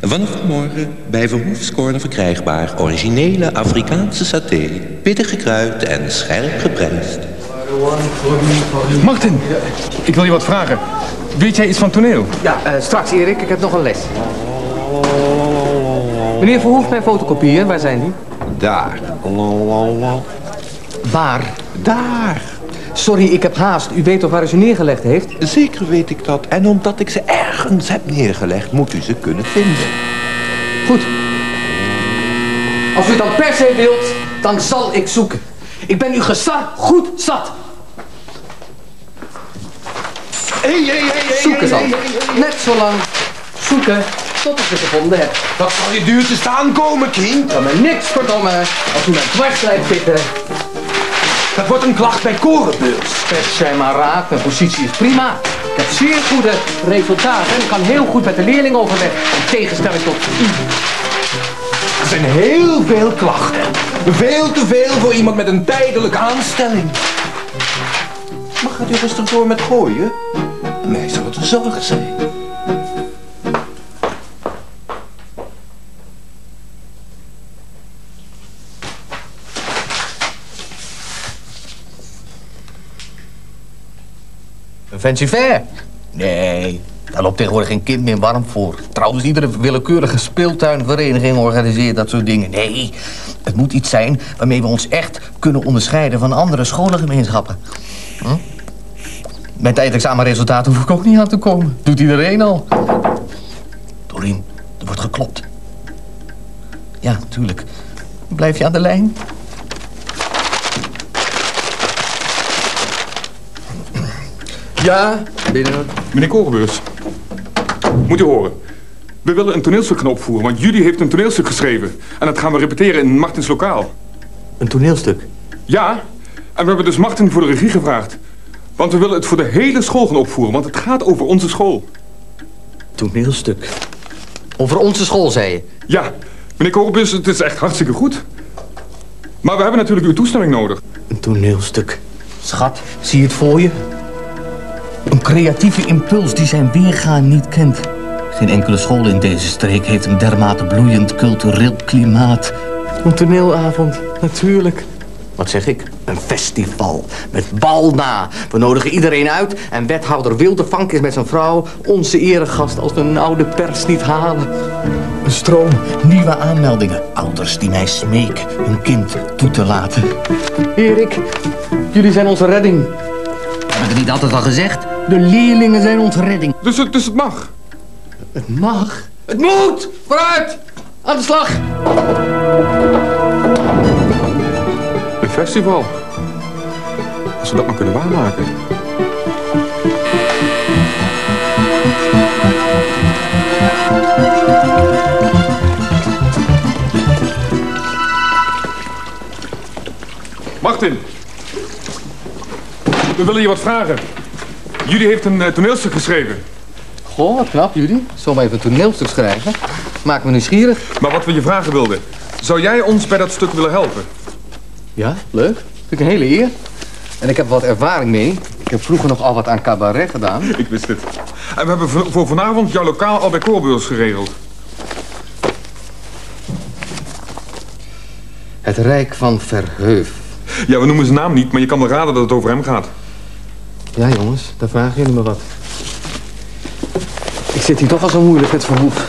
Vanaf morgen bij Verhoefscorner verkrijgbaar originele Afrikaanse saté. Pittig gekruid en scherp geprijsd. Martin, ik wil je wat vragen. Weet jij iets van toneel? Ja, eh, straks Erik, ik heb nog een les. Meneer Verhoef, mijn fotocopieën, waar zijn die? Daar. Waar? Daar. Sorry, ik heb haast. U weet toch waar u ze neergelegd heeft? Zeker weet ik dat. En omdat ik ze ergens heb neergelegd, moet u ze kunnen vinden. Goed. Als u het dan per se wilt, dan zal ik zoeken. Ik ben uw gesar goed zat. Hé, hé, hé, Zoeken zal. Net zo lang zoeken tot ik ze gevonden heb. Dat zal je duur te staan komen, kind. Kan me niks verdommen als u mij dwars blijft zitten. Dat wordt een klacht bij Korenbeurs. Pers zijn maar raak, mijn positie is prima. Ik heb zeer goede resultaten en kan heel goed met de leerling overweg. In tegenstelling tot u. Er zijn heel veel klachten. Veel te veel voor iemand met een tijdelijke aanstelling. Maar gaat u rustig door met gooien? Mij zal het een zorg zijn. Fancy fair? Nee, daar loopt tegenwoordig geen kind meer warm voor. Trouwens, iedere willekeurige speeltuinvereniging organiseert dat soort dingen. Nee, het moet iets zijn waarmee we ons echt kunnen onderscheiden van andere scholengemeenschappen. Hm? Met eindexamenresultaten hoef ik ook niet aan te komen. Doet iedereen al. Dorien, er wordt geklopt. Ja, natuurlijk. Blijf je aan de lijn? Ja, binnen. Meneer Korenbeurs, moet u horen. We willen een toneelstuk gaan opvoeren, want Judy heeft een toneelstuk geschreven. En dat gaan we repeteren in Martins lokaal. Een toneelstuk? Ja, en we hebben dus Martin voor de regie gevraagd. Want we willen het voor de hele school gaan opvoeren, want het gaat over onze school. Toneelstuk? Over onze school, zei je? Ja, meneer Korenbeurs, het is echt hartstikke goed. Maar we hebben natuurlijk uw toestemming nodig. Een toneelstuk. Schat, zie je het voor je? Een creatieve impuls die zijn weergaan niet kent. Geen enkele school in deze streek heeft een dermate bloeiend cultureel klimaat. Een toneelavond, natuurlijk. Wat zeg ik? Een festival. Met bal na. We nodigen iedereen uit en wethouder Wildevank is met zijn vrouw onze eregast als we een oude pers niet halen. Een stroom nieuwe aanmeldingen. Ouders die mij smeken hun kind toe te laten. Erik, jullie zijn onze redding. Heb ik het niet altijd al gezegd? De leerlingen zijn onze redding. Dus het, dus het mag? Het mag? Het moet! Vooruit! Aan de slag! Een festival. Als we dat maar kunnen waarmaken. Martin. We willen je wat vragen. Judy heeft een eh, toneelstuk geschreven. Goh, wat knap, jullie. Zomaar even een toneelstuk schrijven. Maakt me nieuwsgierig. Maar wat we je vragen wilden. Zou jij ons bij dat stuk willen helpen? Ja, leuk. Vind ik een hele eer. En ik heb wat ervaring mee. Ik heb vroeger nog al wat aan cabaret gedaan. Ik wist het. En we hebben voor voor vanavond jouw lokaal al bij Koorbeurs geregeld. Het Rijk van Verheuf. Ja, we noemen zijn naam niet, maar je kan wel raden dat het over hem gaat. Ja, jongens, daar vragen jullie me wat. Ik zit hier toch al zo moeilijk met Verhoef.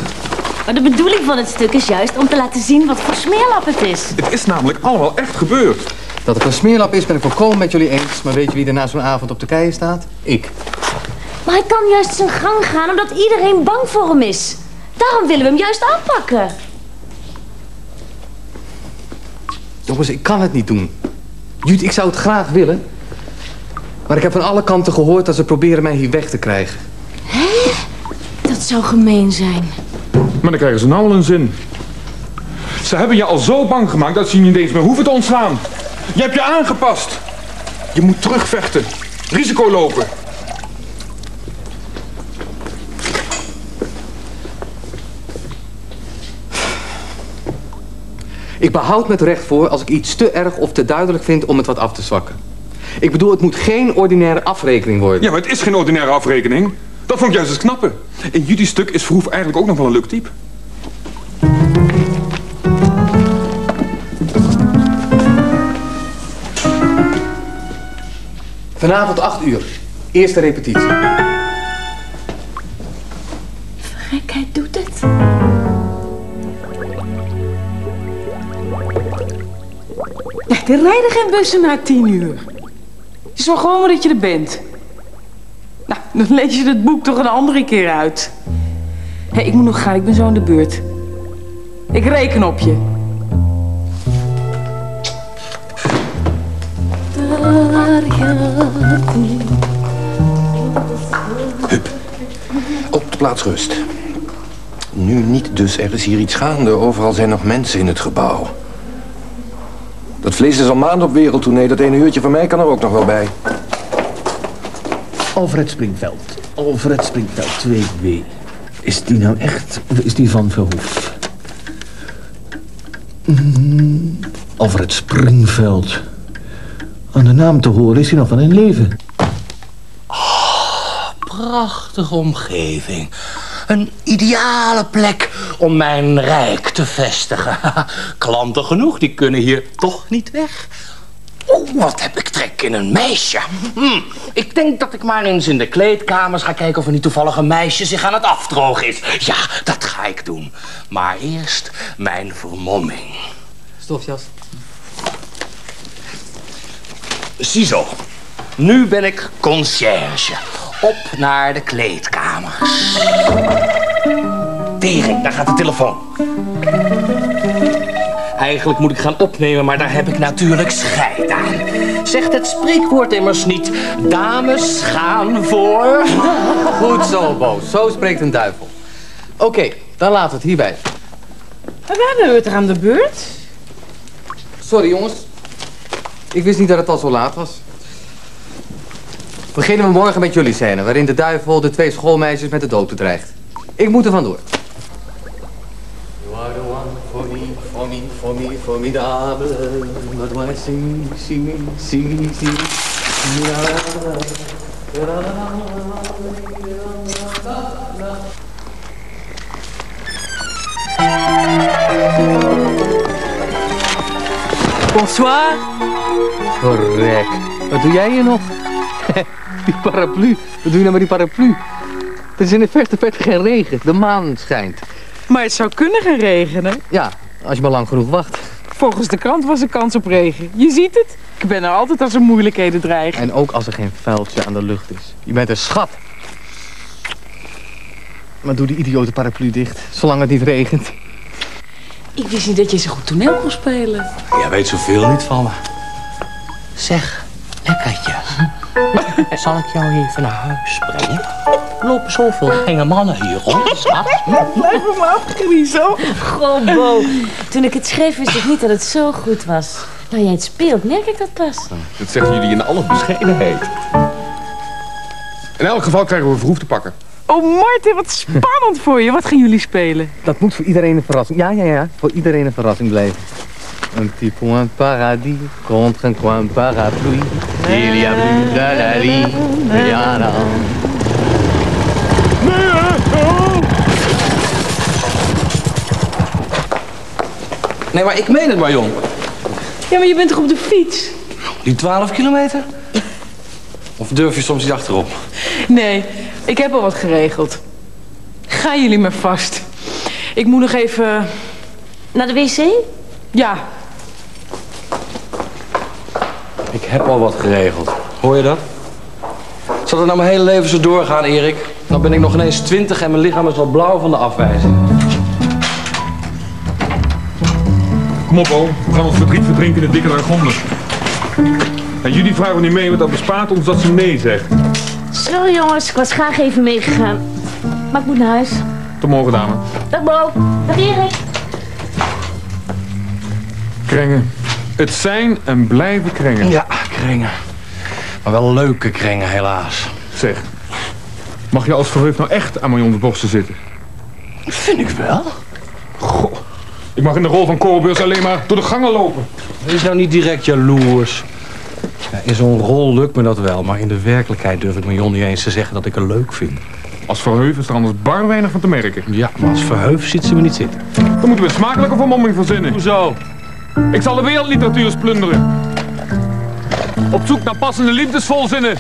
Maar de bedoeling van het stuk is juist om te laten zien wat voor smeerlap het is. Het is namelijk allemaal echt gebeurd. Dat het een smeerlap is, ben ik volkomen met jullie eens. Maar weet je wie er na zo'n avond op de keien staat? Ik. Maar hij kan juist zijn gang gaan omdat iedereen bang voor hem is. Daarom willen we hem juist aanpakken. Jongens, ik kan het niet doen. Jut, ik zou het graag willen. Maar ik heb van alle kanten gehoord dat ze proberen mij hier weg te krijgen. Dat zou gemeen zijn. Maar dan krijgen ze nou al een zin. Ze hebben je al zo bang gemaakt dat ze je niet eens meer hoeven te ontslaan. Je hebt je aangepast. Je moet terugvechten. Risico lopen. Ik behoud me het recht voor als ik iets te erg of te duidelijk vind om het wat af te zwakken. Ik bedoel, het moet geen ordinaire afrekening worden. Ja, maar het is geen ordinaire afrekening. Dat vond ik juist het knappe. In Judy's stuk is Verhoef eigenlijk ook nog wel een leuk type. Vanavond 8 uur. Eerste repetitie. Hij doet het. Ja, er rijden geen bussen na tien uur. Je zorg gewoon maar dat je er bent. Nou, dan lees je het boek toch een andere keer uit. Hé, ik moet nog gaan, ik ben zo aan de beurt. Ik reken op je. Op de plaats rust. Nu niet dus, er is hier iets gaande. Overal zijn nog mensen in het gebouw. Dat vlees is al maanden op wereldtournee. Dat ene uurtje van mij kan er ook nog wel bij. Alfred Springveld. Alfred Springveld, 2W. Is die nou echt of is die van Verhoef? Mm, Alfred Springveld. Aan de naam te horen is hij nog van in leven. Prachtige omgeving. Een ideale plek om mijn rijk te vestigen. Klanten genoeg, die kunnen hier toch niet weg. Oh, wat heb ik trek in een meisje. Hm, ik denk dat ik maar eens in de kleedkamers ga kijken... of er niet toevallig een meisje zich aan het afdrogen is. Ja, dat ga ik doen. Maar eerst mijn vermomming. Stofjas. Ziezo. Nu ben ik conciërge. Op naar de kleedkamers. Tering, daar gaat de telefoon. Eigenlijk moet ik gaan opnemen, maar daar heb ik natuurlijk scheid aan. Zegt het spreekwoord immers niet... Dames gaan voor... Goed zo, Boos. Zo spreekt een duivel. Oké, dan laat het hierbij. We waren weer aan de beurt. Sorry, jongens. Ik wist niet dat het al zo laat was. Beginnen we morgen met jullie scène, waarin de duivel de twee schoolmeisjes met de dood bedreigt. Ik moet er vandoor. For me, for me, formidable. Why sing, sing, sing, sing, Bonsoir. Verrek. Wat doe jij hier nog? die paraplu. Wat doe je nou met die paraplu? Het is in de verte verte geen regen. De maan schijnt. Maar het zou kunnen gaan regenen. Ja, als je maar lang genoeg wacht. Volgens de krant was er kans op regen. Je ziet het. Ik ben er altijd als er moeilijkheden dreigen. En ook als er geen vuiltje aan de lucht is. Je bent een schat. Maar doe die idiote paraplu dicht, zolang het niet regent. Ik wist niet dat je zo goed toneel kon spelen. Jij weet zoveel niet van me. Zeg, lekkertje. Zal ik jou even naar huis brengen? Er lopen zoveel enge mannen hier rond, schat. Blijf me maar afgriezen. Goh, Bo. Toen ik het schreef wist ik niet dat het zo goed was. Nou, jij het speelt, merk ik dat pas. Dat zeggen jullie in alle bescheidenheid. In elk geval krijgen we Verhoef te pakken. Oh, Martin, wat spannend voor je. Wat gaan jullie spelen? Dat moet voor iedereen een verrassing. Ja, ja, ja. Voor iedereen een verrassing blijven. Un petit point paradis contre un coin parapluie. Il y a plus de la vie. Ja, dan. Nee, maar ik meen het, Marion. Ja, maar je bent toch op de fiets? Die 12 kilometer? Of durf je soms niet achterop? Nee, ik heb al wat geregeld. Gaan jullie maar vast. Ik moet nog even... Naar de wc? Ja. Ik heb al wat geregeld. Hoor je dat? Zal het nou mijn hele leven zo doorgaan, Erik? Dan ben ik nog ineens 20 en mijn lichaam is al blauw van de afwijzing. Kom op, Bo. We gaan ons verdriet verdrinken in de dikke dragonder. En jullie vragen niet mee, want dat bespaart ons dat ze nee zegt. Sorry jongens, ik was graag even meegegaan. Maar ik moet naar huis. Tot morgen, dame. Dag Bo. Dag Erik. Krengen. Het zijn en blijven krengen. Ja, krengen. Maar wel leuke krengen, helaas. Zeg, mag je als verheugd nou echt aan Marion's borsten zitten? Vind ik wel. Goh, mag in de rol van koolbeurs alleen maar door de gangen lopen. Wees nou niet direct jaloers. Ja, in zo'n rol lukt me dat wel, maar in de werkelijkheid durf ik mijn Jon niet eens te zeggen dat ik haar leuk vind. Als Verheuven is er anders bar weinig van te merken. Ja, maar als Verheuf ziet ze me niet zitten. Dan moeten we een smakelijke vermomming verzinnen. Hoezo? Ik zal de wereldliteratuur plunderen. Op zoek naar passende liefdesvolzinnen